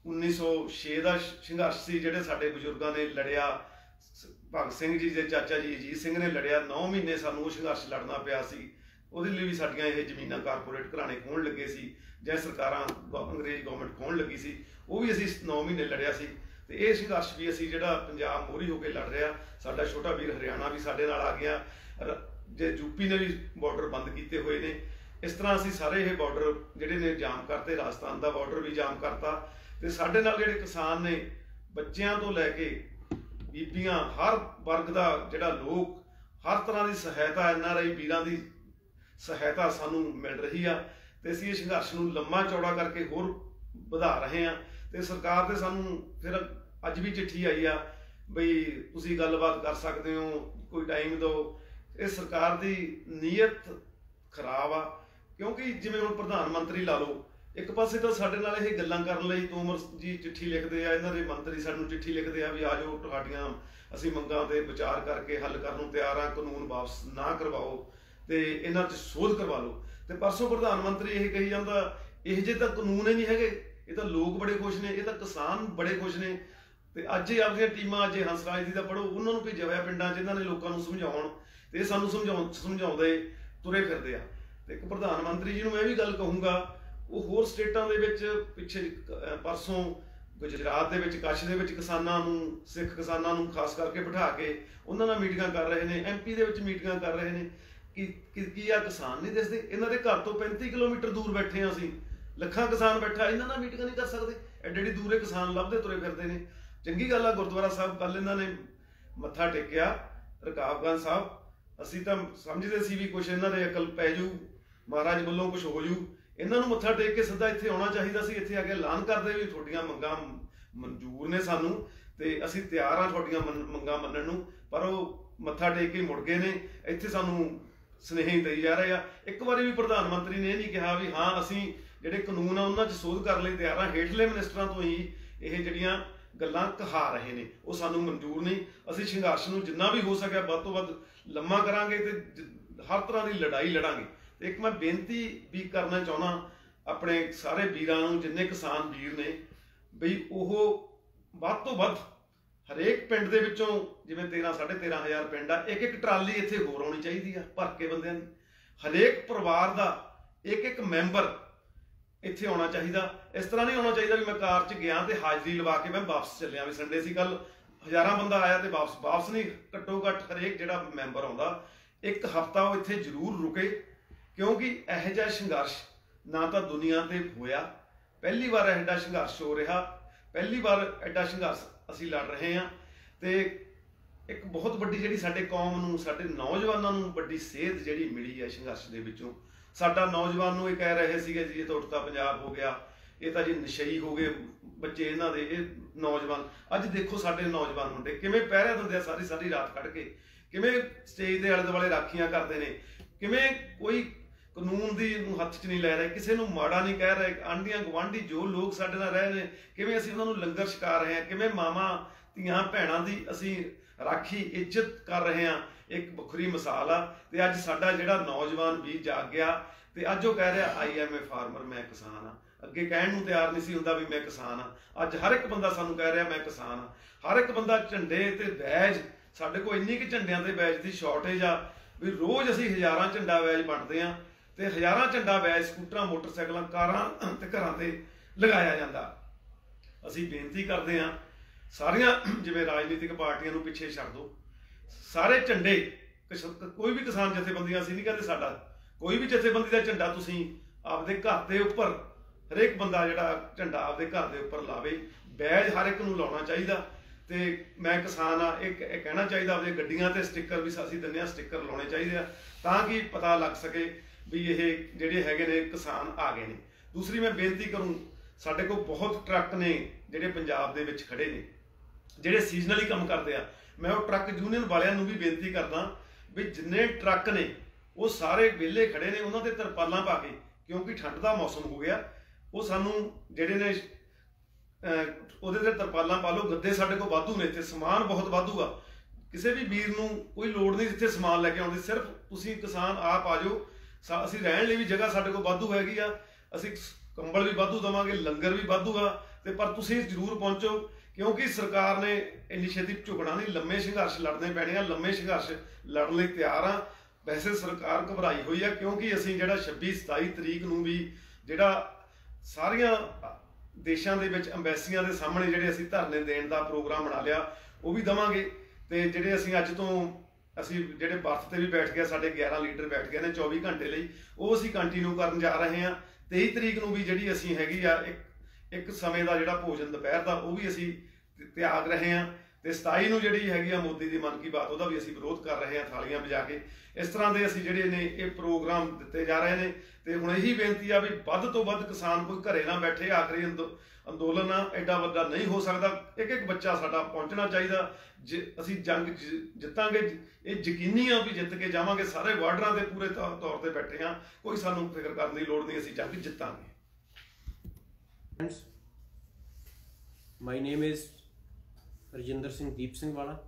1906 ਦਾ ਸੰਘਰਸ਼ ਸੀ, ਜਿਹੜੇ ਸਾਡੇ ਬਜ਼ੁਰਗਾਂ ਨੇ ਲੜਿਆ, ਸ- ਭਗਤ ਸਿੰਘ ਜੀ ਦੇ ਚਾਚਾ ਜੀ, ਅਜੀਤ ਸਿੰਘ ਨੇ ਲੜਿਆ 9 ਮਹੀਨੇ ਸਾਨੂੰ ਉਹ ਸੰਘਰਸ਼ ਲੜਨਾ ਪਿਆ ਸੀ। ਉਹਦੇ ਲਈ ਵੀ ਸਾਡੀਆਂ ਇਹ ਜ਼ਮੀਨਾਂ ਕਾਰਪੋਰੇਟ ਘਰਾਣੇ ਖੋਣ ਲੱਗੇ ਸੀ। ਜਾਂ ਸਰਕਾਰਾਂ ਗੋ- ਅੰਗਰੇਜ਼ ਗਵਰਨਮੈਂਟ ਖੋਣ ਲੱਗੀ ਸੀ, ਉਹ ਵੀ ਅਸੀਂ 9 ਮਹੀਨੇ ਲੜਿਆ ਸੀ। ਤੇ ਇਹ ਸੰਘਰਸ਼ ਵੀ ਅਸੀਂ ਜਿਹੜਾ ਪੰਜਾਬ ਮੋਹਰੀ ਹੋ ਕੇ ਲੜ ਰਿਹਾ, ਸਾਡਾ ਛੋਟਾ ਵੀਰ ਹਰਿਆਣਾ ਵੀ ਸਾਡੇ ਨਾਲ ਆ ਗਿਆ। ਰ- ਜੇ ਯੂਪੀ ਨੇ ਵੀ ਬਾਰਡਰ ਬੰਦ ਕੀਤੇ ਹੋਏ ਨੇ। ਇਸ ਤਰ੍ਹਾਂ ਅਸੀਂ ਸਾਰੇ ਇਹ ਬਾਰਡਰ ਜਿਹੜੇ ਨੇ ਜਾਮ ਕਰਤੇ, ਰਾਜਸਥਾਨ ਦਾ ਬਾਰਡਰ ਵੀ ਜਾਮ ਕਰਤਾ। ਤੇ ਸਾਡੇ ਨਾਲ ਜਿਹੜੇ ਕਿਸਾਨ ਨੇ, ਬੱਚਿਆਂ ਤੋਂ ਲੈ ਕੇ ਬੀਬੀਆਂ, ਹਰ ਵਰਗ ਦਾ ਜਿਹੜਾ ਲੋਕ, ਹਰ ਤਰ੍ਹਾਂ ਦੀ ਸਹਾਇਤਾ ਐਨਆਰਆਈ ਵੀਰਾਂ ਦੀ ਸਹਾਇਤਾ ਸਾਨੂੰ ਮਿਲ ਰਹੀ ਆ। ਤੇ ਅਸੀਂ ਇਹ ਸੰਘਰਸ਼ ਨੂੰ ਲੰਮਾ ਚੌੜਾ ਕਰਕੇ ਹੋਰ ਵਧਾ ਰਹੇ ਆ ਤੇ ਸਰਕਾਰ ਤੇ ਸਾਨੂੰ ਫਿਰ ਅੱਜ ਵੀ ਚਿੱਠੀ ਆਈ ਆ ਬਈ ਤੁਸੀਂ ਗੱਲਬਾਤ ਕਰ ਸਕਦੇ ਹੋ, ਕੋਈ ਟਾਈਮ ਦਿਓ। ਇਹ ਸਰਕਾਰ ਦੀ ਨੀਅਤ ਖਰਾਬ ਆ, ਕਿਉਂਕਿ ਜਿਵੇਂ ਹੁਣ ਪ੍ਰਧਾਨ ਮੰਤਰੀ ਲਾ ਲਓ, ਇੱਕ ਪਾਸੇ ਤਾਂ ਸਾਡੇ ਨਾਲ ਇਹ ਗੱਲਾਂ ਕਰਨ ਲਈ ਤੋਮਰ ਜੀ ਚਿੱਠੀ ਲਿਖਦੇ ਆ, ਇਹਨਾਂ ਦੇ ਮੰਤਰੀ ਸਾਨੂੰ ਚਿੱਠੀ ਲਿਖਦੇ ਆ ਵੀ ਆਜੋ ਤੁਹਾਡੀਆਂ ਅਸੀਂ ਮੰਗਾਂ ਤੇ ਵਿਚਾਰ ਕਰਕੇ ਹੱਲ ਕਰਨ ਨੂੰ ਤਿਆਰ ਆ, ਕਾਨੂੰਨ ਵਾਪਸ ਨਾ ਕਰਵਾਓ ਤੇ ਇਹਨਾਂ 'ਚ ਸੋਧ ਕਰਵਾ ਲਓ। ਤੇ ਪਰਸੋਂ ਪ੍ਰਧਾਨ ਮੰਤਰੀ ਇਹ ਕਹੀ ਜਾਂਦਾ, ਇਹ ਜੇ ਤਾਂ ਕਾਨੂੰਨ ਹੀ ਨਹੀਂ ਹੈਗੇ, ਇਹ ਤਾਂ ਲੋਕ ਬੜੇ ਖੁਸ਼ ਨੇ, ਇਹ ਤਾਂ ਕਿਸਾਨ ਬੜੇ ਖੁਸ਼ ਨੇ। ਤੇ ਅੱਜ ਇਹ ਆਪਣੀਆਂ ਟੀਮਾਂ, ਅੱਜ ਇਹ ਹੰਸਰਾਜ ਦੀ ਦਾ ਪੜੋ ਉਹਨਾਂ ਨੂੰ ਭੇਜਿਆ ਹੋਇਆ ਪਿੰਡਾਂ 'ਚ, ਇਹਨਾਂ ਨੇ ਲੋਕਾਂ ਨੂੰ ਸਮਝਾਉਣ ਤੇ ਸਾਨੂੰ ਸਮਝਾਉਣ, ਸਮਝਾਉਂਦੇ ਤੁਰੇ ਫਿਰਦੇ ਆ। ਤੇ ਇੱਕ ਪ੍ਰਧਾਨ ਮੰਤਰੀ ਜੀ ਨੂੰ ਮੈਂ ਇਹ ਵੀ ਗੱਲ ਕਹੂੰਗਾ, ਉਹ ਹੋਰ ਸਟੇਟਾਂ ਦੇ ਵਿੱਚ ਪਿੱਛੇ ਪਰਸੋਂ ਗੁਜਰਾਤ ਦੇ ਵਿੱਚ, ਕੱਛ ਦੇ ਵਿੱਚ ਕਿਸਾਨਾਂ ਨੂੰ, ਸਿੱਖ ਕਿਸਾਨਾਂ ਨੂੰ ਖਾਸ ਕਰਕੇ ਬਿਠਾ ਕੇ ਉਹਨਾਂ ਨਾਲ ਮੀਟਿੰਗਾਂ ਕਰ ਰਹੇ ਨੇ ਐਮਪੀ ਦੇ ਵਿੱਚ ਮੀਟਿੰਗਾਂ ਕਰ ਰਹੇ ਨੇ। ਕਿ ਕੀ ਆ ਕਿਸਾਨ ਨਹੀਂ ਦਿਸਦੇ? ਇਹਨਾਂ ਦੇ ਘਰ ਤੋਂ 35 ਕਿਲੋਮੀਟਰ ਦੂਰ ਬੈਠੇ ਆ ਅਸੀਂ। ਲੱਖਾਂ ਕਿਸਾਨ ਬੈਠਾ, ਇਹਨਾਂ ਨਾਲ ਮੀਟਿੰਗਾਂ ਨਹੀਂ ਕਰ ਸਕਦੇ। ਐਡੇ ਦੂਰੇ ਕਿਸਾਨ ਲੱਭਦੇ ਤੁਰੇ ਫਿਰਦੇ ਨੇ। ਚੰਗੀ ਗੱਲ ਆ, ਗੁਰਦੁਆਰਾ ਸਾਹਿਬ ਕੱਲ ਇਹਨਾਂ ਨੇ ਮੱਥਾ ਟੇਕਿਆ ਰਕਾਬਗੰਜ ਸਾਹਿਬ। ਅਸੀਂ ਤਾਂ ਸਮਝਦੇ ਸੀ ਵੀ ਕੁਝ ਇਹਨਾਂ ਦੇ ਅਕਲ ਪੈ ਜੂ, ਮਹਾਰਾਜ ਵੱਲੋਂ ਕੁਝ ਹੋ ਜੂ। ਇਹਨਾਂ ਨੂੰ ਮੱਥਾ ਟੇਕ ਕੇ ਸਿੱਧਾ ਇੱਥੇ ਆਉਣਾ ਚਾਹੀਦਾ ਸੀ। ਇੱਥੇ ਆ ਕੇ ਐਲਾਨ ਕਰਦੇ ਵੀ ਤੁਹਾਡੀਆਂ ਮੰਗਾਂ ਮਨਜ਼ੂਰ ਨੇ ਸਾਨੂੰ ਤੇ ਅਸੀਂ ਤਿਆਰ ਆ ਤੁਹਾਡੀਆਂ ਮੰਗਾਂ ਮੰਨਣ ਨੂੰ। ਪਰ ਉਹ ਮੱਥਾ ਟੇਕ ਕੇ ਮੁੜ ਗਏ ਨੇ। ਇੱਥੇ ਸਾਨੂੰ ਸਨੇਹ ਦੇਈ ਜਾ ਰਹੇ ਆ। ਇੱਕ ਵਾਰੀ ਵੀ ਪ੍ਰਧਾਨ ਮੰਤਰੀ ਨੇ ਇਹ ਨਹੀਂ ਕਿਹਾ ਵੀ ਹਾਂ, ਅਸੀਂ ਜਿਹੜੇ ਕਾਨੂੰਨ ਆ, ਉਹਨਾਂ 'ਚ ਸੋਧ ਕਰਨ ਲਈ ਤਿਆਰ ਆ। ਹੇਠਲੇ ਮਿਨਿਸਟਰਾਂ ਤੋਂ ਹੀ ਇਹ ਜਿਹੜੀਆਂ ਗੱਲਾਂ ਕਹਾ ਰਹੇ ਨੇ, ਉਹ ਸਾਨੂੰ ਮਨਜ਼ੂਰ ਨਹੀਂ। ਅਸੀਂ ਸੰਘਰਸ਼ ਨੂੰ ਜਿੰਨਾ ਵੀ ਹੋ ਸਕਿਆ ਵੱਧ ਤੋਂ ਵੱਧ ਲੰਮਾ ਕਰਾਂਗੇ ਤੇ ਹਰ ਤਰ੍ਹਾਂ ਦੀ ਲੜਾਈ ਲੜਾਂਗੇ। ਤੇ ਇੱਕ ਮੈਂ ਬੇਨਤੀ ਵੀ ਕਰਨਾ ਚਾਹੁੰਦਾ ਆਪਣੇ ਸਾਰੇ ਵੀਰਾਂ ਨੂੰ, ਜਿੰਨੇ ਕਿਸਾਨ ਵੀਰ ਨੇ, ਬਈ ਉਹ ਵੱਧ ਤੋਂ ਵੱਧ ਹਰੇਕ ਪਿੰਡ ਦੇ ਵਿੱਚੋਂ ਜਿਵੇਂ 13 13500 ਪਿੰਡ ਆ, ਇੱਕ ਇੱਕ ਟਰਾਲੀ ਇੱਥੇ ਹੋਰ ਆਉਣੀ ਚਾਹੀਦੀ ਆ, ਭਰ ਕੇ ਬੰਦਿਆਂ ਦੀ। ਹਰੇਕ ਪਰਿਵਾਰ ਦਾ ਇੱਕ ਇੱਕ ਮੈਂਬਰ ਇੱਥੇ ਆਉਣਾ ਚਾਹੀਦਾ। ਇਸ ਤਰ੍ਹਾਂ ਨਹੀਂ ਆਉਣਾ ਚਾਹੀਦਾ ਵੀ ਮੈਂ ਕਾਰ 'ਚ ਗਿਆ ਤੇ ਹਾਜ਼ਰੀ ਲਵਾ ਕੇ ਮੈਂ ਵਾਪਸ ਚੱਲਿਆ ਵੀ ਸੰਡੇ ਸੀ ਕੱਲ ਹਜ਼ਾਰਾਂ ਬੰਦਾ ਆਇਆ ਤੇ ਵਾਪਸ ਵਾਪਸ ਨਹੀਂ ਘੱਟੋ ਘੱਟ ਹਰੇਕ ਜਿਹੜਾ ਮੈਂਬਰ ਆਉਂਦਾ, ਇੱਕ ਹਫਤਾ ਉਹ ਇੱਥੇ ਜ਼ਰੂਰ ਰੁਕੇ, ਕਿਉਂਕਿ ਇਹੋ ਜਿਹਾ ਸੰਘਰਸ਼ ਨਾ ਤਾਂ ਦੁਨੀਆ ਤੇ ਹੋਇਆ। ਪਹਿਲੀ ਵਾਰ ਇਹੋ ਜਿਹਾ ਸੰਘਰਸ਼ ਹੋ ਰਿਹਾ, ਪਹਿਲੀ ਵਾਰ ਐਡਾ ਸੰਘਰਸ਼ ਅਸੀਂ ਲੜ ਰਹੇ ਹਾਂ। ਤੇ ਇੱਕ ਬਹੁਤ ਵੱਡੀ ਜਿਹੜੀ ਸਾਡੇ ਕੌਮ ਨੂੰ, ਸਾਡੇ ਨੌਜਵਾਨਾਂ ਨੂੰ ਵੱਡੀ ਸੇਧ ਜਿਹੜੀ ਮਿਲੀ ਹੈ ਸੰਘਰਸ਼ ਦੇ ਵਿੱਚੋਂ। ਸਾਡਾ ਨੌਜਵਾਨ ਨੂੰ ਇਹ ਕਹਿ ਰਹੇ ਸੀਗੇ ਜੀ, ਇਹ ਤਾਂ ਉੱਠਦਾ ਪੰਜਾਬ ਹੋ ਗਿਆ, ਇਹ ਤਾਂ ਜੀ ਨਸ਼ਈ ਹੋ ਗਏ ਬੱਚੇ ਇਹਨਾਂ ਦੇ, ਇਹ ਨੌਜਵਾਨ। ਅੱਜ ਦੇਖੋ ਸਾਡੇ ਨੌਜਵਾਨ ਮੁੰਡੇ ਕਿਵੇਂ ਪਹਿਰੇ ਦਿੰਦੇ ਆ ਸਾਰੀ ਸਾਰੀ ਰਾਤ ਕੱਢ ਕੇ, ਕਿਵੇਂ ਸਟੇਜ ਦੇ ਆਲੇ ਦੁਆਲੇ ਰਾਖੀਆਂ ਕਰਦੇ ਨੇ, ਕਿਵੇਂ ਕੋਈ ਕਾਨੂੰਨ ਦੀ ਨੂੰ ਹੱਥ 'ਚ ਨਹੀਂ ਲੈ ਰਹੇ, ਕਿਸੇ ਨੂੰ ਮਾੜਾ ਨਹੀਂ ਕਹਿ ਰਹੇ ਆਂਡੀਆਂ ਗਵਾਂਢੀ ਜੋ ਲੋਕ ਸਾਡੇ ਨਾਲ ਰਹੇ ਨੇ, ਕਿਵੇਂ ਅਸੀਂ ਉਹਨਾਂ ਨੂੰ ਲੰਗਰ ਛਕਾ ਰਹੇ ਹਾਂ, ਕਿਵੇਂ ਮਾਵਾਂ, ਧੀਆਂ, ਭੈਣਾਂ ਦੀ ਅਸੀਂ ਰਾਖੀ, ਇੱਜ਼ਤ ਕਰ ਰਹੇ ਹਾਂ, ਇੱਕ ਵੱਖਰੀ ਮਿਸਾਲ ਆ। ਤੇ ਅੱਜ ਸਾਡਾ ਜਿਹੜਾ ਨੌਜਵਾਨ ਵੀ ਜਾਗ ਗਿਆ, ਤੇ ਅੱਜ ਉਹ ਕਹਿ ਰਿਹਾ ਆਈ ਐਮ ਏ ਫਾਰਮਰ ਮੈਂ ਕਿਸਾਨ ਆ ਅੱਗੇ ਕਹਿਣ ਨੂੰ ਤਿਆਰ ਨਹੀਂ ਸੀ ਹੁੰਦਾ ਵੀ ਮੈਂ ਕਿਸਾਨ ਆ ਅੱਜ ਹਰ ਇੱਕ ਬੰਦਾ ਸਾਨੂੰ ਕਹਿ ਰਿਹਾ, ਮੈਂ ਕਿਸਾਨ ਆ ਹਰ ਇੱਕ ਬੰਦਾ ਝੰਡੇ ਤੇ ਬੈਜ, ਸਾਡੇ ਕੋਲ ਇੰਨੀ ਕਿ ਝੰਡਿਆਂ ਤੇ ਬੈਜ ਦੀ ਸ਼ਾਰਟੇਜ ਆ, ਵੀ ਰੋਜ਼ ਅਸੀਂ ਹਜ਼ਾਰਾਂ ਝੰਡਾ ਬੈਜ ਵੰਡਦੇ ਆ ਤੇ ਹਜ਼ਾਰਾਂ ਝੰਡਾ ਬੈਜ ਸਕੂਟਰਾਂ, ਮੋਟਰਸਾਈਕਲਾਂ, ਕਾਰਾਂ ਤੇ ਘਰਾਂ ਤੇ ਲਗਾਇਆ ਜਾਂਦਾ। ਅਸੀਂ ਬੇਨਤੀ ਕਰਦੇ ਹਾਂ, ਸਾਰੀਆਂ ਜਿਵੇਂ ਰਾਜਨੀਤਿਕ ਪਾਰਟੀਆਂ ਨੂੰ ਪਿੱਛੇ ਛੱਡ ਦਿਓ। ਸਾਰੇ ਝੰਡੇ, ਕਿਸ- ਕੋਈ ਵੀ ਕਿਸਾਨ ਜਥੇਬੰਦੀਆਂ, ਅਸੀਂ ਨਹੀਂ ਕਹਿੰਦੇ ਸਾਡਾ। ਕੋਈ ਵੀ ਜਥੇਬੰਦੀ ਦਾ ਝੰਡਾ ਤੁਸੀਂ ਆਪਦੇ ਘਰ ਦੇ ਉੱਪਰ, ਹਰੇਕ ਬੰਦਾ ਜਿਹੜਾ ਝੰਡਾ ਆਪਦੇ ਘਰ ਦੇ ਉੱਪਰ ਲਾਵੇ ਬੈਜ ਹਰ ਇੱਕ ਨੂੰ ਲਾਉਣਾ ਚਾਹੀਦਾ। ਤੇ ਮੈਂ ਕਿਸਾਨ ਆ, ਇਹ ਇਹ ਕਹਿਣਾ ਚਾਹੀਦਾ, ਆਪਦੇ ਗੱਡੀਆਂ ਤੇ ਸਟicker ਵੀ ਅਸੀਂ ਦਿੰਦੇ ਆ ਸਟicker ਲਾਉਣੇ ਚਾਹੀਦੇ ਆ, ਤਾਂ ਕਿ ਪਤਾ ਲੱਗ ਸਕੇ ਵੀ ਇਹ ਜਿਹੜੇ ਹੈਗੇ ਨੇ ਕਿਸਾਨ ਆ ਗਏ ਨੇ। ਦੂਸਰੀ ਮੈਂ ਬੇਨਤੀ ਕਰੂੰ, ਸਾਡੇ ਕੋਲ ਬਹੁਤ ਟਰੱਕ ਨੇ ਜਿਹੜੇ ਪੰਜਾਬ ਦੇ ਵਿੱਚ ਖੜੇ ਨੇ, ਜਿਹੜੇ ਸੀਜ਼ਨਲੀ ਕੰਮ ਕਰਦੇ ਆ। ਮੈਂ ਉਹ ਟਰੱਕ ਯੂਨੀਅਨ ਵਾਲਿਆਂ ਨੂੰ ਵੀ ਬੇਨਤੀ ਕਰਦਾ ਵੀ ਜਿੰਨੇ ਟਰੱਕ ਨੇ, ਉਹ ਸਾਰੇ ਵਿਹਲੇ ਖੜੇ ਨੇ, ਉਹਨਾਂ ਤੇ ਤਰਪਾਲਾਂ ਪਾ ਕੇ, ਕਿਉਂਕਿ ਠੰਡ ਦਾ ਮੌਸਮ ਹੋ ਗਿਆ। ਉਹ ਸਾਨੂੰ ਜਿਹੜੇ ਨੇ ਉਹਦੇ ਤੇ ਤਰਪਾਲਾਂ ਪਾ ਲਓ, ਗੱਦੇ ਸਾਡੇ ਕੋਲ ਵਾਧੂ ਨੇ ਤੇ ਸਮਾਨ ਬਹੁਤ ਵਾਧੂ ਆ। ਕਿਸੇ ਵੀ ਵੀਰ ਨੂੰ ਕੋਈ ਲੋੜ ਨਹੀਂ ਜਿੱਥੇ ਸਮਾਨ ਲੈ ਕੇ ਆਉਂਦੇ, ਸਿਰਫ ਤੁਸੀਂ ਕਿਸਾਨ ਆਪ ਆ ਜਾਓ ਅਸੀਂ ਰਹਿਣ ਲਈ ਵੀ ਜਗ੍ਹਾ ਸਾਡੇ ਕੋਲ ਵਾਧੂ ਹੈਗੀ ਆ। ਅਸੀਂ ਕੰਬਲ ਵੀ ਵਾਧੂ ਦਵਾਂਗੇ, ਲੰਗਰ ਵੀ ਵਾਧੂ ਆ ਤੇ ਪਰ ਤੁਸੀਂ ਜ਼ਰੂਰ ਪਹੁੰਚੋ, ਕਿਉਂਕਿ ਸਰਕਾਰ ਨੇ ਇੰਨੀ ਛੇਤੀ ਝੁਕਣਾ ਨਹੀਂ। ਲੰਮੇ ਸੰਘਰਸ਼ ਲੜਨੇ ਪੈਣੇ ਆ। ਲੰਮੇ ਸੰਘਰਸ਼ ਲੜਨ ਲਈ ਤਿਆਰ ਆ। ਵੈਸੇ ਸਰਕਾਰ ਘਬਰਾਈ ਹੋਈ ਆ, ਕਿਉਂਕਿ ਅਸੀਂ ਜਿਹੜਾ 26 27 ਤਰੀਕ ਨੂੰ ਵੀ ਜਿਹੜਾ ਸਾਰੀਆਂ ਦੇਸ਼ਾਂ ਦੇ ਵਿੱਚ ਐਮਬੈਸੀਆਂ ਦੇ ਸਾਹਮਣੇ ਜਿਹੜੇ ਅਸੀਂ ਧਰਨੇ ਦੇਣ ਦਾ ਪ੍ਰੋਗਰਾਮ ਬਣਾ ਲਿਆ, ਉਹ ਵੀ ਦਵਾਂਗੇ। ਤੇ ਜਿਹੜੇ ਅਸੀਂ ਅੱਜ ਤੋਂ ਅਸੀਂ ਜਿਹੜੇ ਬਰਥ ਤੇ ਵੀ ਬੈਠ ਗਏ ਸਾਡੇ 11 ਲੀਡਰ ਬੈਠ ਗਏ ਨੇ 24 ਘੰਟੇ ਲਈ, ਉਹ ਅਸੀਂ ਕੰਟੀਨਿਊ ਕਰਨ ਜਾ ਰਹੇ ਹਾਂ। 23 ਤਰੀਕ ਨੂੰ ਵੀ ਜਿਹੜੀ ਅਸੀਂ ਹੈਗੀ ਆ, ਇੱਕ ਇੱਕ ਸਮੇਂ ਦਾ ਜਿਹੜਾ ਭੋਜਨ ਦੁਪਹਿਰ ਦਾ, ਉਹ ਵੀ ਅਸੀਂ ਤਿਆਗ ਰਹੇ ਹਾਂ। ਤੇ 27 ਨੂੰ ਜਿਹੜੀ ਹੈਗੀ ਆ ਮੋਦੀ ਦੀ ਮਨ ਕੀ ਬਾਤ, ਉਹਦਾ ਵੀ ਅਸੀਂ ਵਿਰੋਧ ਕਰ ਰਹੇ ਹਾਂ ਥਾਲੀਆਂ ਵਜਾ ਕੇ। ਇਸ ਤਰ੍ਹਾਂ ਦੇ ਅਸੀਂ ਜਿਹੜੇ ਨੇ ਇਹ ਪ੍ਰੋਗਰਾਮ ਦਿੱਤੇ ਜਾ ਰਹੇ ਨੇ। ਤੇ ਹੁਣ ਇਹੀ ਬੇਨਤੀ ਆ ਵੀ ਵੱਧ ਤੋਂ ਵੱਧ ਕਿਸਾਨ ਕੋਈ ਘਰੇ ਨਾ ਬੈਠੇ, ਆਖਰੀ ਅੰਦੋ- ਅੰਦੋਲਨ ਆ ਐਡਾ ਵੱਡਾ ਨਹੀਂ ਹੋ ਸਕਦਾ ਇੱਕ ਇੱਕ ਬੱਚਾ ਸਾਡਾ ਪਹੁੰਚਣਾ ਚਾਹੀਦਾ ਜੇ ਅਸੀਂ ਜੰਗ ਜਿੱਤਾਂਗੇ ਇਹ ਯਕੀਨੀ ਆ ਵੀ ਜਿੱਤ ਕੇ ਜਾਵਾਂਗੇ ਸਾਰੇ ਵਾਰਡਰਾਂ ਦੇ ਪੂਰੇ ਤੌਰ ਤੇ ਬੈਠੇ ਆ ਕੋਈ ਸਾਨੂੰ ਫਿਕਰ ਕਰਨ ਦੀ ਲੋੜ ਨਹੀਂ ਅਸੀਂ ਜੰਗ ਜਿੱਤਾਂਗੇ friends my name is Rajinder Singh Deep Singh Wala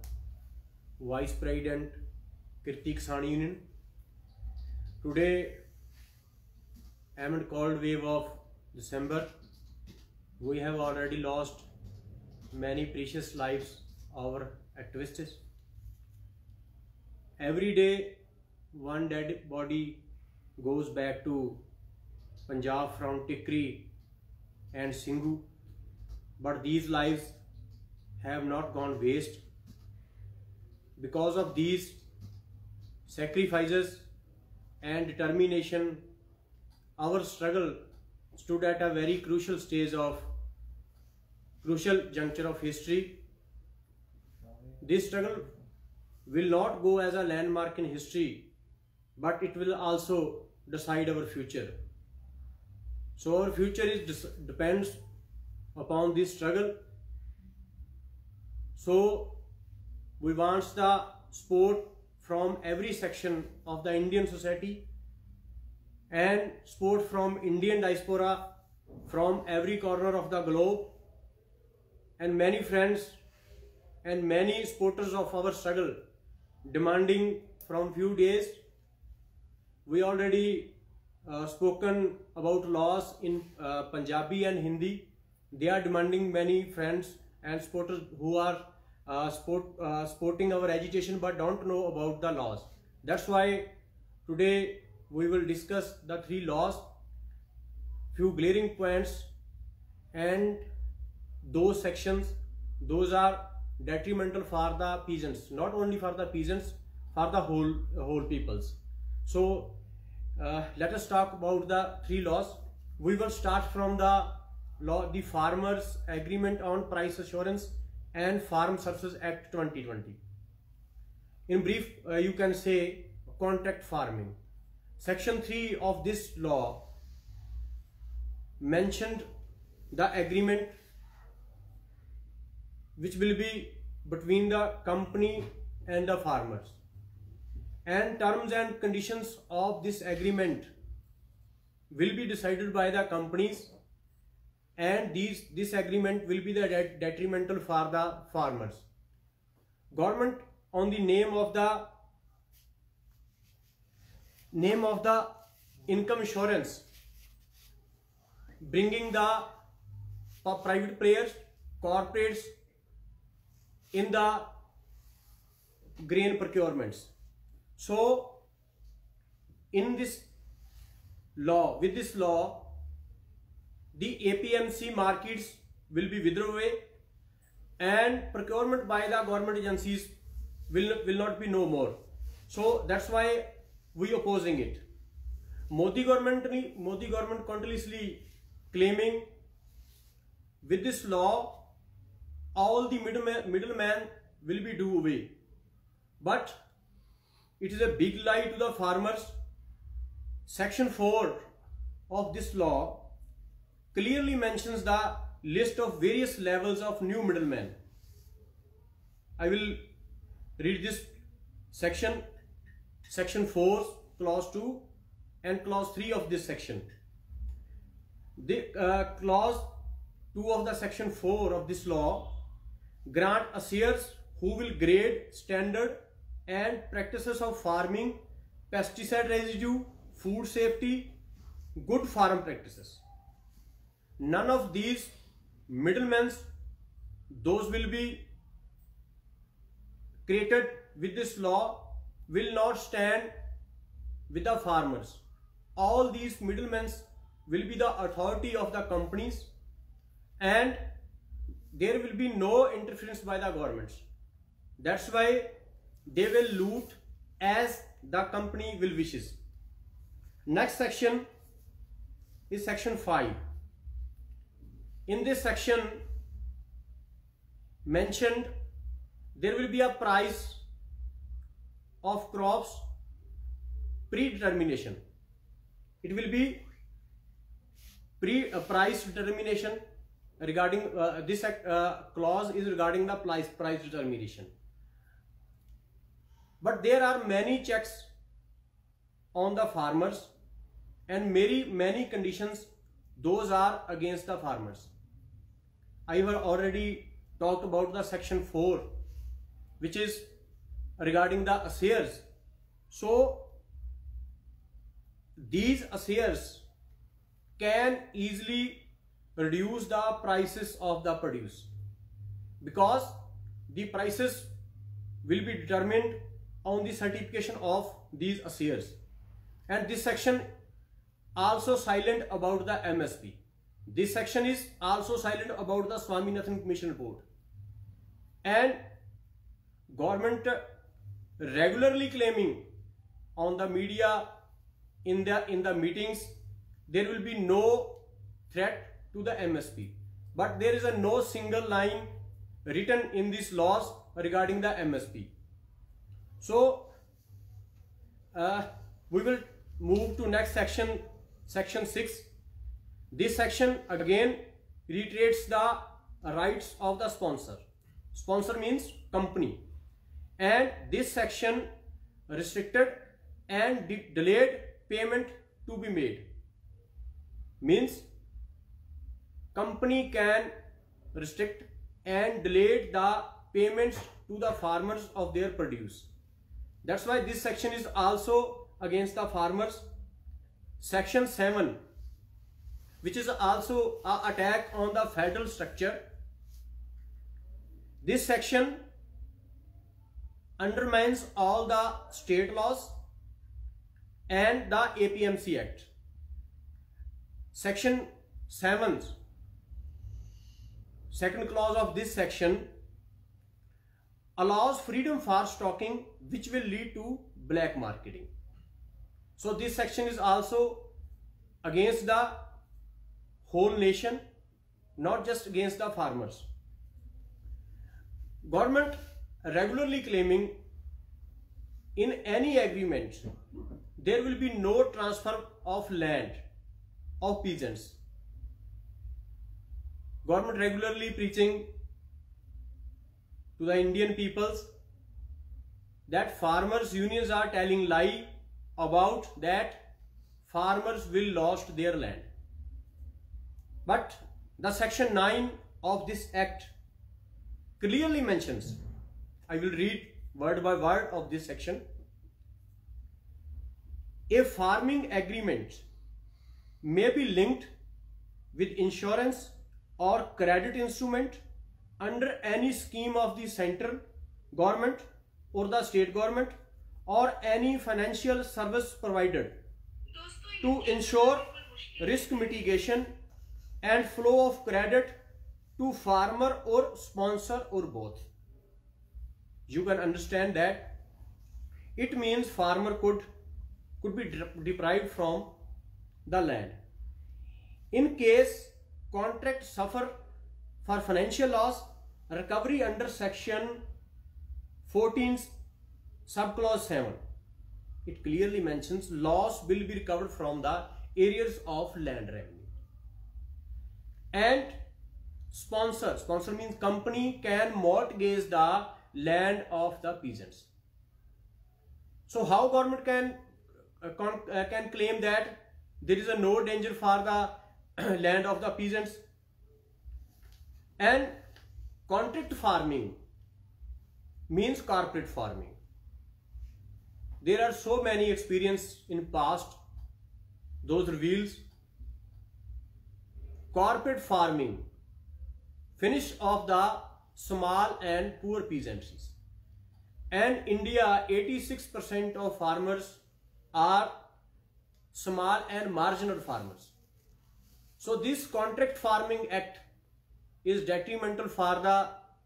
vice president kirti kisani union today i am in cold wave of december we have already lost many precious lives our activists. Every day, one dead body goes back to Punjab from Tikri and Singhu, but these lives have not gone waste. Because of these sacrifices and determination, our struggle stood at a very crucial stage of crucial juncture of history. This struggle will not go as a landmark in history, but it will also decide our future. So our future is depends upon this struggle. So we want the support from every section of the Indian society and support from Indian diaspora from every corner of the globe and many friends and many supporters of our struggle demanding from few days. We already uh, spoken about laws in uh, Punjabi and Hindi. They are demanding many friends and supporters who are uh, support, uh, supporting our agitation but don't know about the laws. That's why today we will discuss the three laws few glaring points and those sections those are detrimental for the peasants not only for the peasants for the whole whole peoples. So uh, let us talk about the three laws. We will start from the law the farmers agreement on price assurance and farm services act 2020 in brief uh, you can say contract farming section 3 of this law mentioned the agreement which will be between the company and the farmers. And terms and conditions of this agreement will be decided by the companies and these this agreement will be the detrimental for the farmers. Government on the name of the name of the income insurance bringing the private players corporates in the grain procurements. So in this law, with this law, the APMC markets will be withdrawn away and procurement by the government agencies will, will not be no more. So that's why we opposing it. Modi government, Modi government continuously claiming with this law all the middleman, middleman will be do away. But it is a big lie to the farmers. Section 4 of this law clearly mentions the list of various levels of new middlemen. I will read this section, section 4, clause 2 and clause 3 of this section. The uh, clause 2 of the section 4 of this law grant assayers who will grade standard and practices of farming, pesticide residue, food safety, good farm practices. None of these middlemen, those will be created with this law will not stand with the farmers. All these middlemen will be the authority of the companies and there will be no interference by the governments. That's why they will loot as the company will wishes. Next section is section 5. In this section mentioned there will be a price of crops predetermination. It will be pre uh, price determination regarding uh, this uh, clause is regarding the price, price determination. But there are many checks on the farmers and many, many conditions those are against the farmers. I have already talked about the section 4 which is regarding the assayers. So these assayers can easily reduce the prices of the produce because the prices will be determined on the certification of these assayers and this section also silent about the MSP. This section is also silent about the Swaminathan Commission report. And government regularly claiming on the media in the in the meetings there will be no threat to the MSP. But there is a no single line written in these laws regarding the MSP. So uh, we will move to next section section 6 this section again reiterates the rights of the sponsor sponsor means company and this section restricted and de delayed payment to be made. Means company can restrict and delay the payments to the farmers of their produce. That's why this section is also against the farmers. Section 7 which is also a attack on the federal structure. This section undermines all the state laws and the APMC Act. Section 7, second clause of this section allows freedom for stocking which will lead to black marketing. So this section is also against the whole nation, not just against the farmers. Government regularly claiming in any agreement there will be no transfer of land of peasants. Government regularly preaching to the Indian peoples that farmers unions are telling lie about that farmers will lost their land. But the section 9 of this act clearly mentions, I will read word by word of this section. A farming agreement may be linked with insurance or credit instrument under any scheme of the central government or the state government or any financial service provided to ensure risk mitigation and flow of credit to farmer or sponsor or both. You can understand that. It means farmer could could be deprived from the land. In case contract suffer for financial loss, recovery under section 14 subclause 7 it clearly mentions loss will be recovered from the arrears of land revenue. And sponsor sponsor means company can mortgage the land of the peasants. So how government can uh, uh, can claim that there is a no danger for the land of the peasants? And contract farming means corporate farming. There are so many experience in past those reveals. Corporate farming finish of the small and poor peasants and india 86% of farmers are small and marginal farmers so this contract farming act is detrimental for the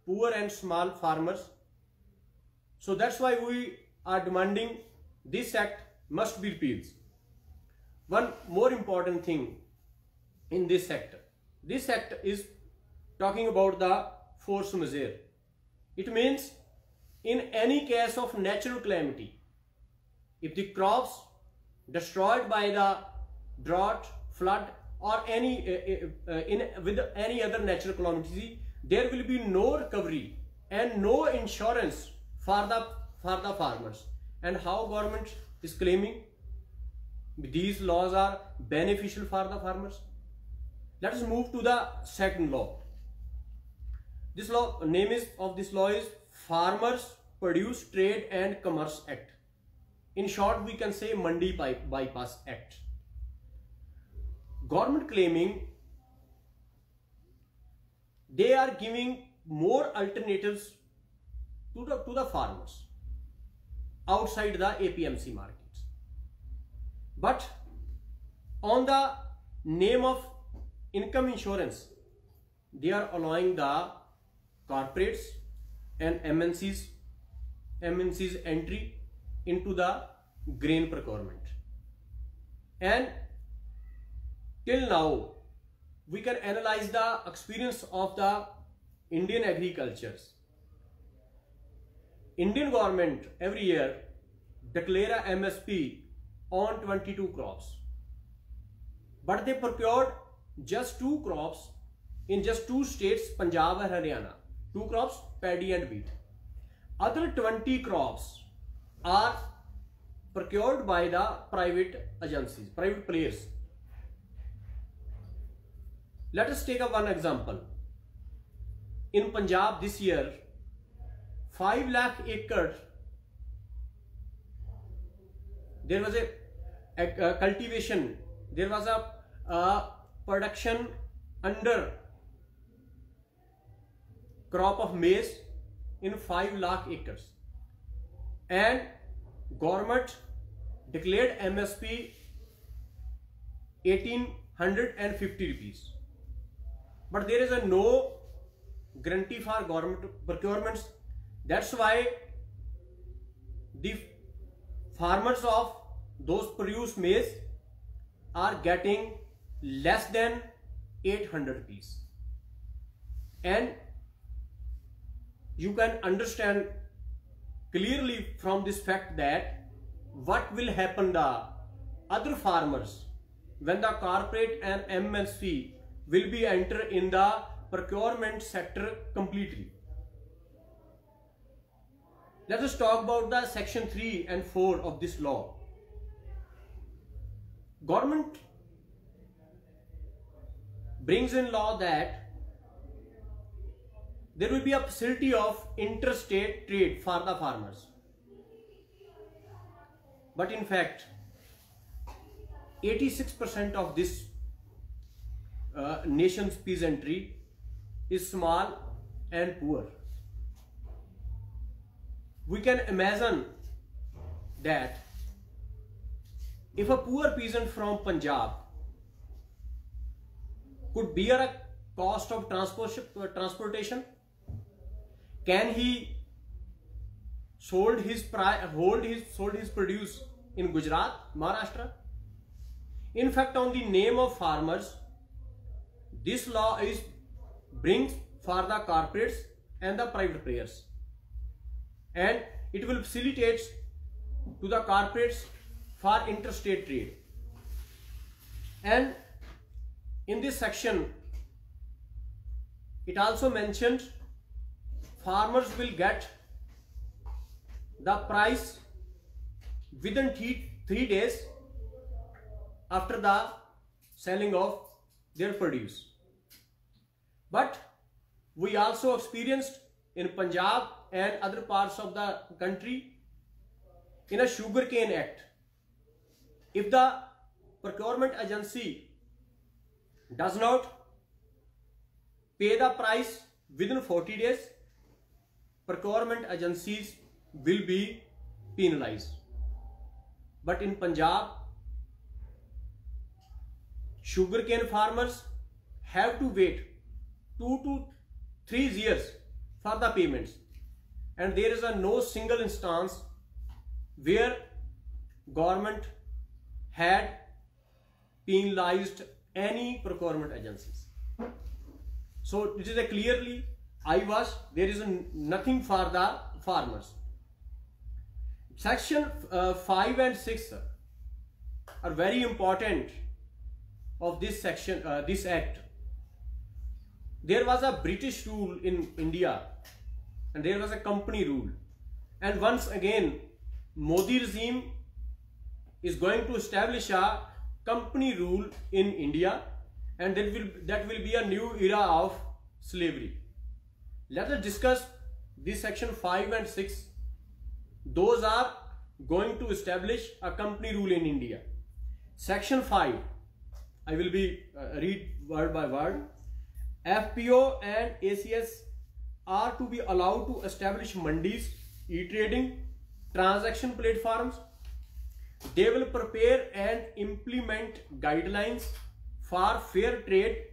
poor and small farmers so that's why we are demanding this act must be repealed. One more important thing in this sector. This act is talking about the force majeure. It means in any case of natural calamity, if the crops destroyed by the drought, flood or any uh, uh, uh, in with any other natural calamity, there will be no recovery and no insurance for the for the farmers and how government is claiming these laws are beneficial for the farmers. Let us move to the second law. This law, name is of this law is Farmers Produce Trade and Commerce Act. In short, we can say Mandi Bypass Act. Government claiming they are giving more alternatives to the, to the farmers outside the APMC markets. But on the name of income insurance, they are allowing the corporates and MNCs, MNCs entry into the grain procurement. And till now, we can analyze the experience of the Indian agricultures. Indian government every year declare a MSP on 22 crops. But they procured just two crops in just two states, Punjab and Haryana. Two crops, paddy and wheat. Other 20 crops are procured by the private agencies, private players. Let us take a one example. In Punjab this year, 5 lakh acres, there was a, a, a cultivation, there was a production under crop of maize in 5 lakh acres. And government declared MSP 1850 rupees. But there is a no guarantee for government procurements. That's why the farmers of those produce maize are getting less than 800 rupees. And you can understand clearly from this fact that what will happen the other farmers when the corporate and MNC will be enter in the procurement sector completely. Let us talk about the section 3 and 4 of this law. Government brings in law that there will be a facility of interstate trade for the farmers. But in fact, 86% of this uh, nation's peasantry is small and poor. We can imagine that if a poor peasant from Punjab could bear a cost of transport, transportation can he sold his hold his sold his produce in Gujarat, Maharashtra? In fact, on the name of farmers, this law is brings for the corporates and the private players, and it will facilitate to the corporates for interstate trade. And in this section, it also mentioned farmers will get the price within three, three days after the selling of their produce. But we also experienced in Punjab and other parts of the country in a sugarcane act. If the procurement agency does not pay the price within 40 days, procurement agencies will be penalized. But in Punjab, sugarcane farmers have to wait two to three years for the payments and there is a no single instance where government had penalized any procurement agencies. So it is a clearly I was, there is nothing for the farmers. Section uh, 5 and 6 are very important of this section, uh, this act. There was a British rule in India and there was a company rule. And once again, Modi regime is going to establish a company rule in India and that will, that will be a new era of slavery. Let us discuss this section 5 and 6. Those are going to establish a company rule in India. Section 5, I will be uh, read word by word. FPO and ACS are to be allowed to establish mandis, e-trading, transaction platforms. They will prepare and implement guidelines for fair trade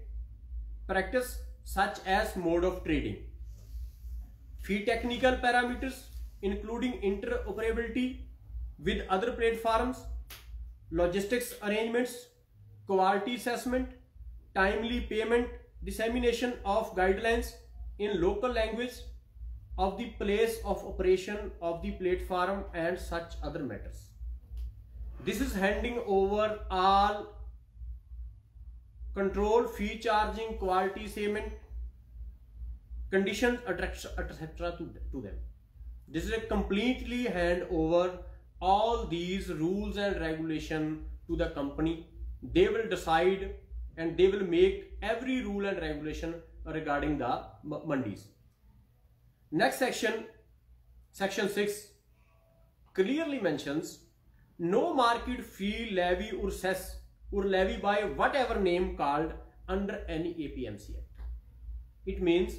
practice such as mode of trading. Fee technical parameters including interoperability with other platforms, logistics arrangements, quality assessment, timely payment, dissemination of guidelines in local language of the place of operation of the platform and such other matters. This is handing over all control, fee charging, quality payment, conditions, etc. To, to them. This is a completely hand over all these rules and regulation to the company. They will decide and they will make every rule and regulation regarding the mandis. Next section, section 6, clearly mentions no market fee levy or cess or levy by whatever name called under any APMC Act. It means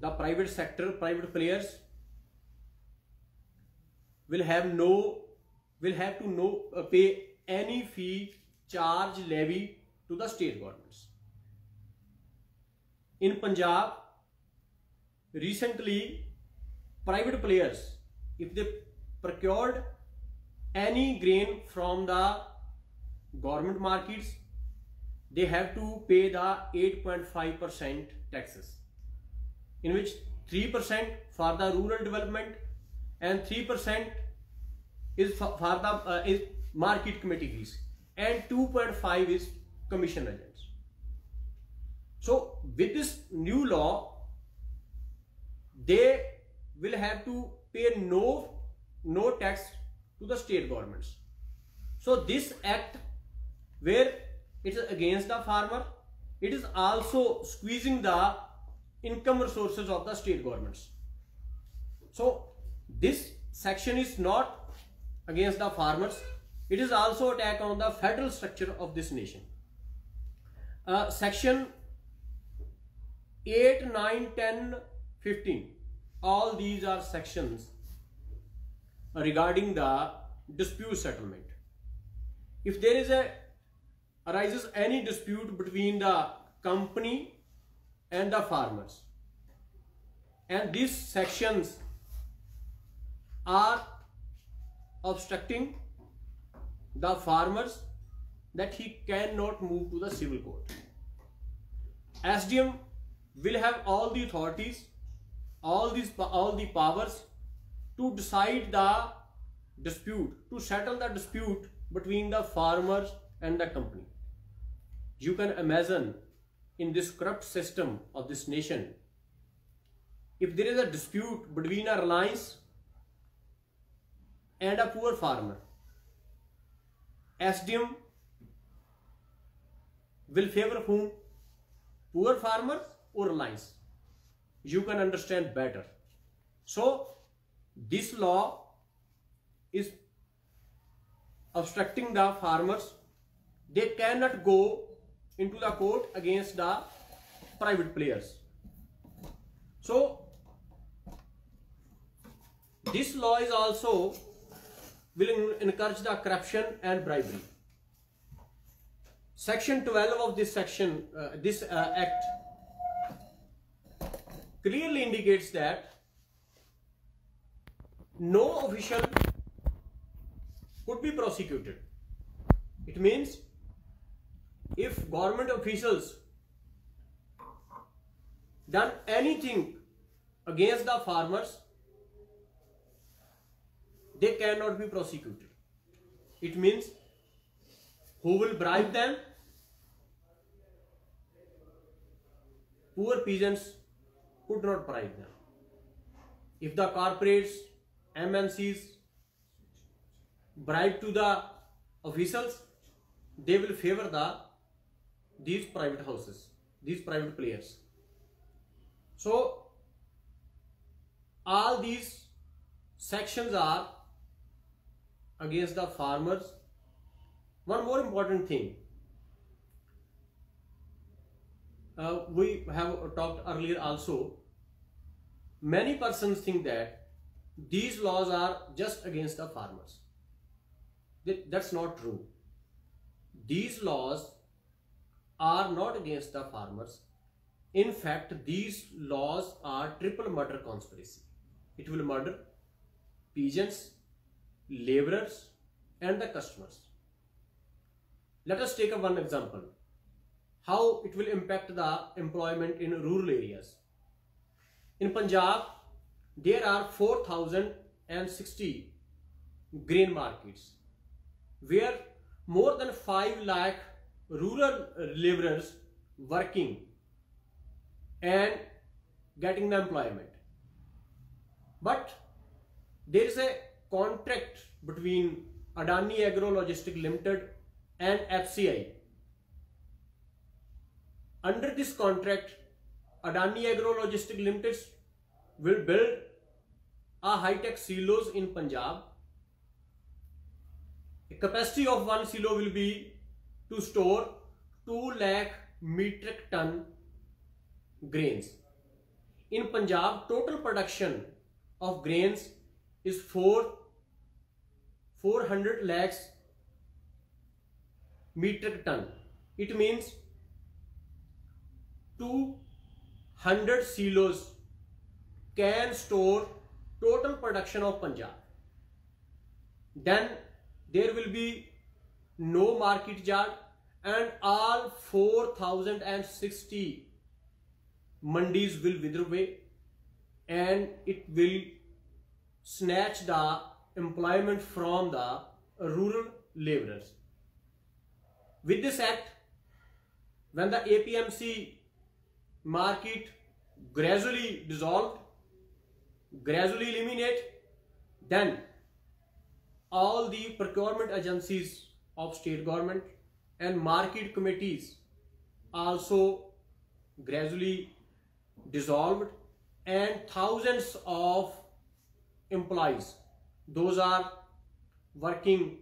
the private sector, private players will have no, will have to no uh, pay any fee, charge, levy to the state governments. In Punjab, recently, private players, if they procured any grain from the government markets, they have to pay the 8.5% taxes in which 3% for the rural development and 3% is for, the uh, is market committee fees and 2.5 is commission agents. So with this new law, they will have to pay no no tax to the state governments. So this act where it is against the farmer, it is also squeezing the income resources of the state governments. So this section is not against the farmers. It is also attack on the federal structure of this nation. Uh, section 8, 9, 10, 15. All these are sections regarding the dispute settlement. If there is a arises any dispute between the company and the farmers. And these sections are obstructing the farmers that he cannot move to the civil court. SDM will have all the authorities, all these all the powers to decide the dispute, to settle the dispute between the farmers and the company. You can imagine in this corrupt system of this nation, if there is a dispute between a reliance and a poor farmer, SDM will favor whom? Poor farmer or reliance? You can understand better. So, this law is obstructing the farmers. They cannot go into the court against the private players. So this law is also will encourage the corruption and bribery. Section 12 of this section, uh, this uh, act clearly indicates that no official could be prosecuted. It means if government officials done anything against the farmers, they cannot be prosecuted. It means who will bribe them? Poor peasants could not bribe them. If the corporates, MNCs bribe to the officials, they will favor the these private houses, these private players. So all these sections are against the farmers. One more important thing. Uh, we have talked earlier also. Many persons think that these laws are just against the farmers. That's not true. These laws are not against the farmers. In fact, these laws are triple murder conspiracy. It will murder peasants, laborers, and the customers. Let us take one example. How it will impact the employment in rural areas. In Punjab, there are 4,060 grain markets where more than 5 lakh rural uh, laborers working and getting the employment. But there is a contract between Adani Agro Logistic Limited and FCI. Under this contract, Adani Agro Logistic Limited will build a high-tech silos in Punjab. The capacity of one silo will be to store 2 lakh metric ton grains. In Punjab, total production of grains is 4 400 lakhs metric ton. It means 200 silos can store total production of Punjab. Then there will be no market yard and all 4060 mandis will wither away and it will snatch the employment from the rural laborers. With this act, when the APMC market gradually dissolved, gradually eliminate, then all the procurement agencies of state government and market committees also gradually dissolved and thousands of employees those are working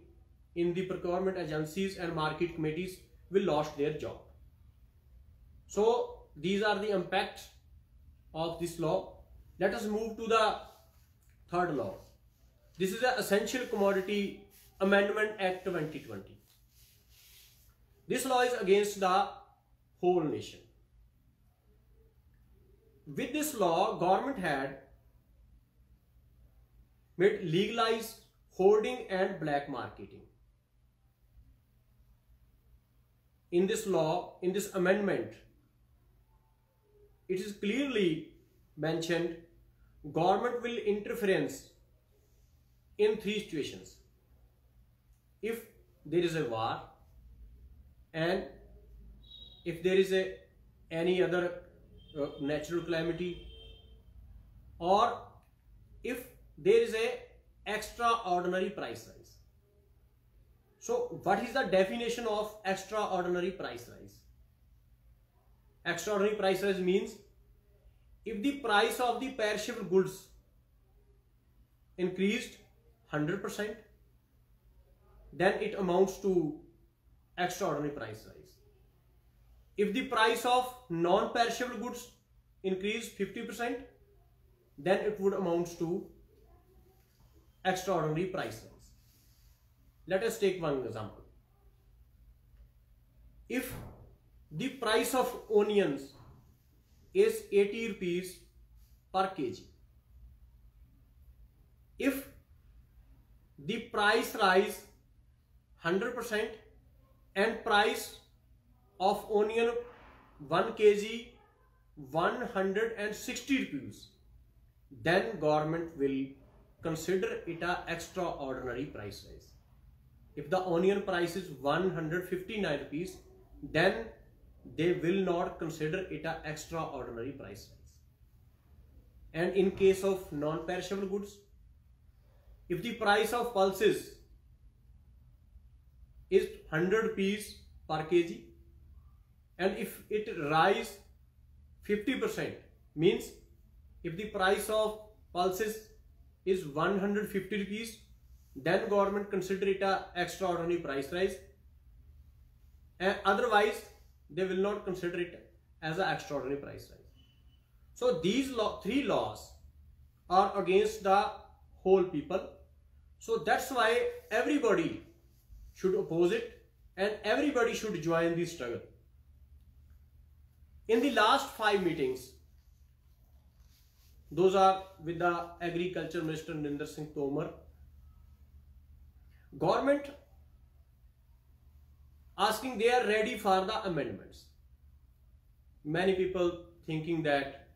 in the procurement agencies and market committees will lost their job. So these are the impacts of this law. Let us move to the third law. This is the essential commodity amendment act 2020 this law is against the whole nation. With this law government had made legalized hoarding and black marketing. In this law in this amendment it is clearly mentioned government will interference in three situations if there is a war and if there is a any other uh, natural calamity or if there is a extraordinary price rise. So what is the definition of extraordinary price rise? Extraordinary price rise means if the price of the perishable goods increased 100% then it amounts to extraordinary price rise. If the price of non-perishable goods increase 50% then it would amount to extraordinary price rise. Let us take one example. If the price of onions is 80 rupees per kg if the price rise 100% and price of onion 1 kg 160 rupees. Then government will consider it a extraordinary price rise. If the onion price is 159 rupees then they will not consider it a extraordinary price rise. And in case of non-perishable goods if the price of pulses is 100 rupees per kg. And if it rise 50% means if the price of pulses is 150 rupees then government consider it a extraordinary price rise. And otherwise they will not consider it as an extraordinary price rise. So these law, three laws are against the whole people. So that's why everybody should oppose it and everybody should join the struggle. In the last five meetings those are with the agriculture minister Narinder Singh Tomar government asking they are ready for the amendments. Many people thinking that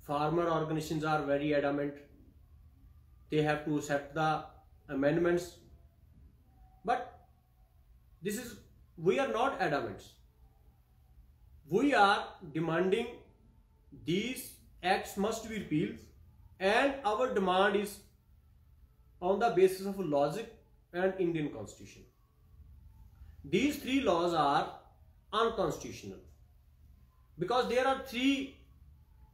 farmer organizations are very adamant. They have to accept the amendments. But this is we are not adamant we are demanding these acts must be repealed and our demand is on the basis of logic and Indian constitution. These three laws are unconstitutional because there are three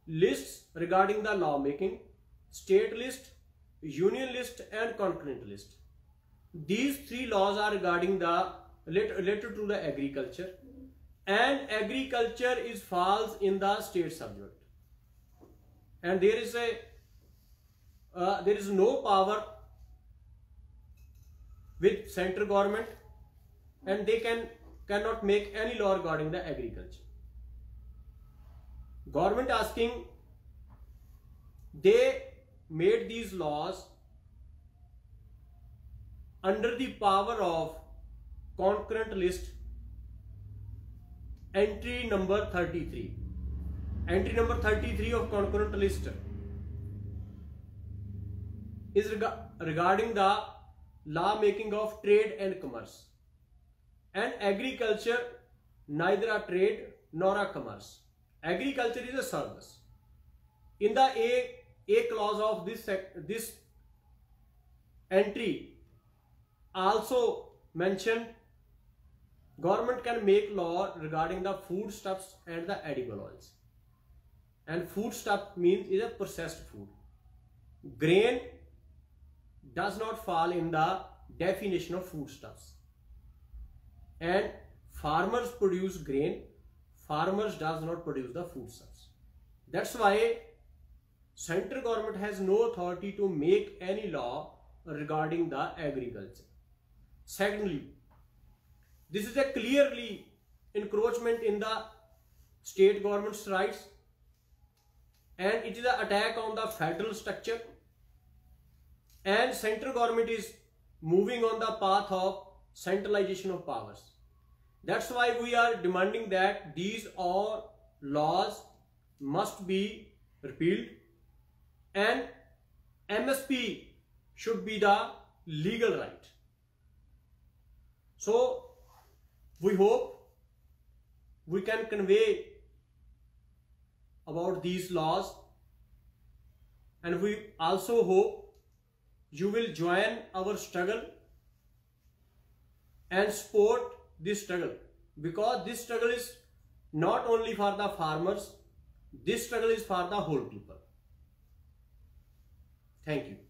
lists regarding the lawmaking state list union list and concurrent list these three laws are regarding the related to the agriculture. And agriculture is falls in the state subject. And there is a uh, there is no power with central government and they can cannot make any law regarding the agriculture. Government asking they made these laws under the power of concurrent list entry number 33 entry number 33 of concurrent list is reg regarding the law making of trade and commerce and agriculture neither a trade nor a commerce. Agriculture is a service. In the a a clause of this this entry also mentioned government can make law regarding the foodstuffs and the edible oils. And foodstuff means is a processed food. Grain does not fall in the definition of foodstuffs. And farmers produce grain farmers does not produce the foodstuffs. That's why central government has no authority to make any law regarding the agriculture. Secondly this is a clearly encroachment in the state government's rights and it is an attack on the federal structure and central government is moving on the path of centralization of powers. That's why we are demanding that these all laws must be repealed and MSP should be the legal right. So we hope we can convey about these laws. And we also hope you will join our struggle and support this struggle. Because this struggle is not only for the farmers this struggle is for the whole people. Thank you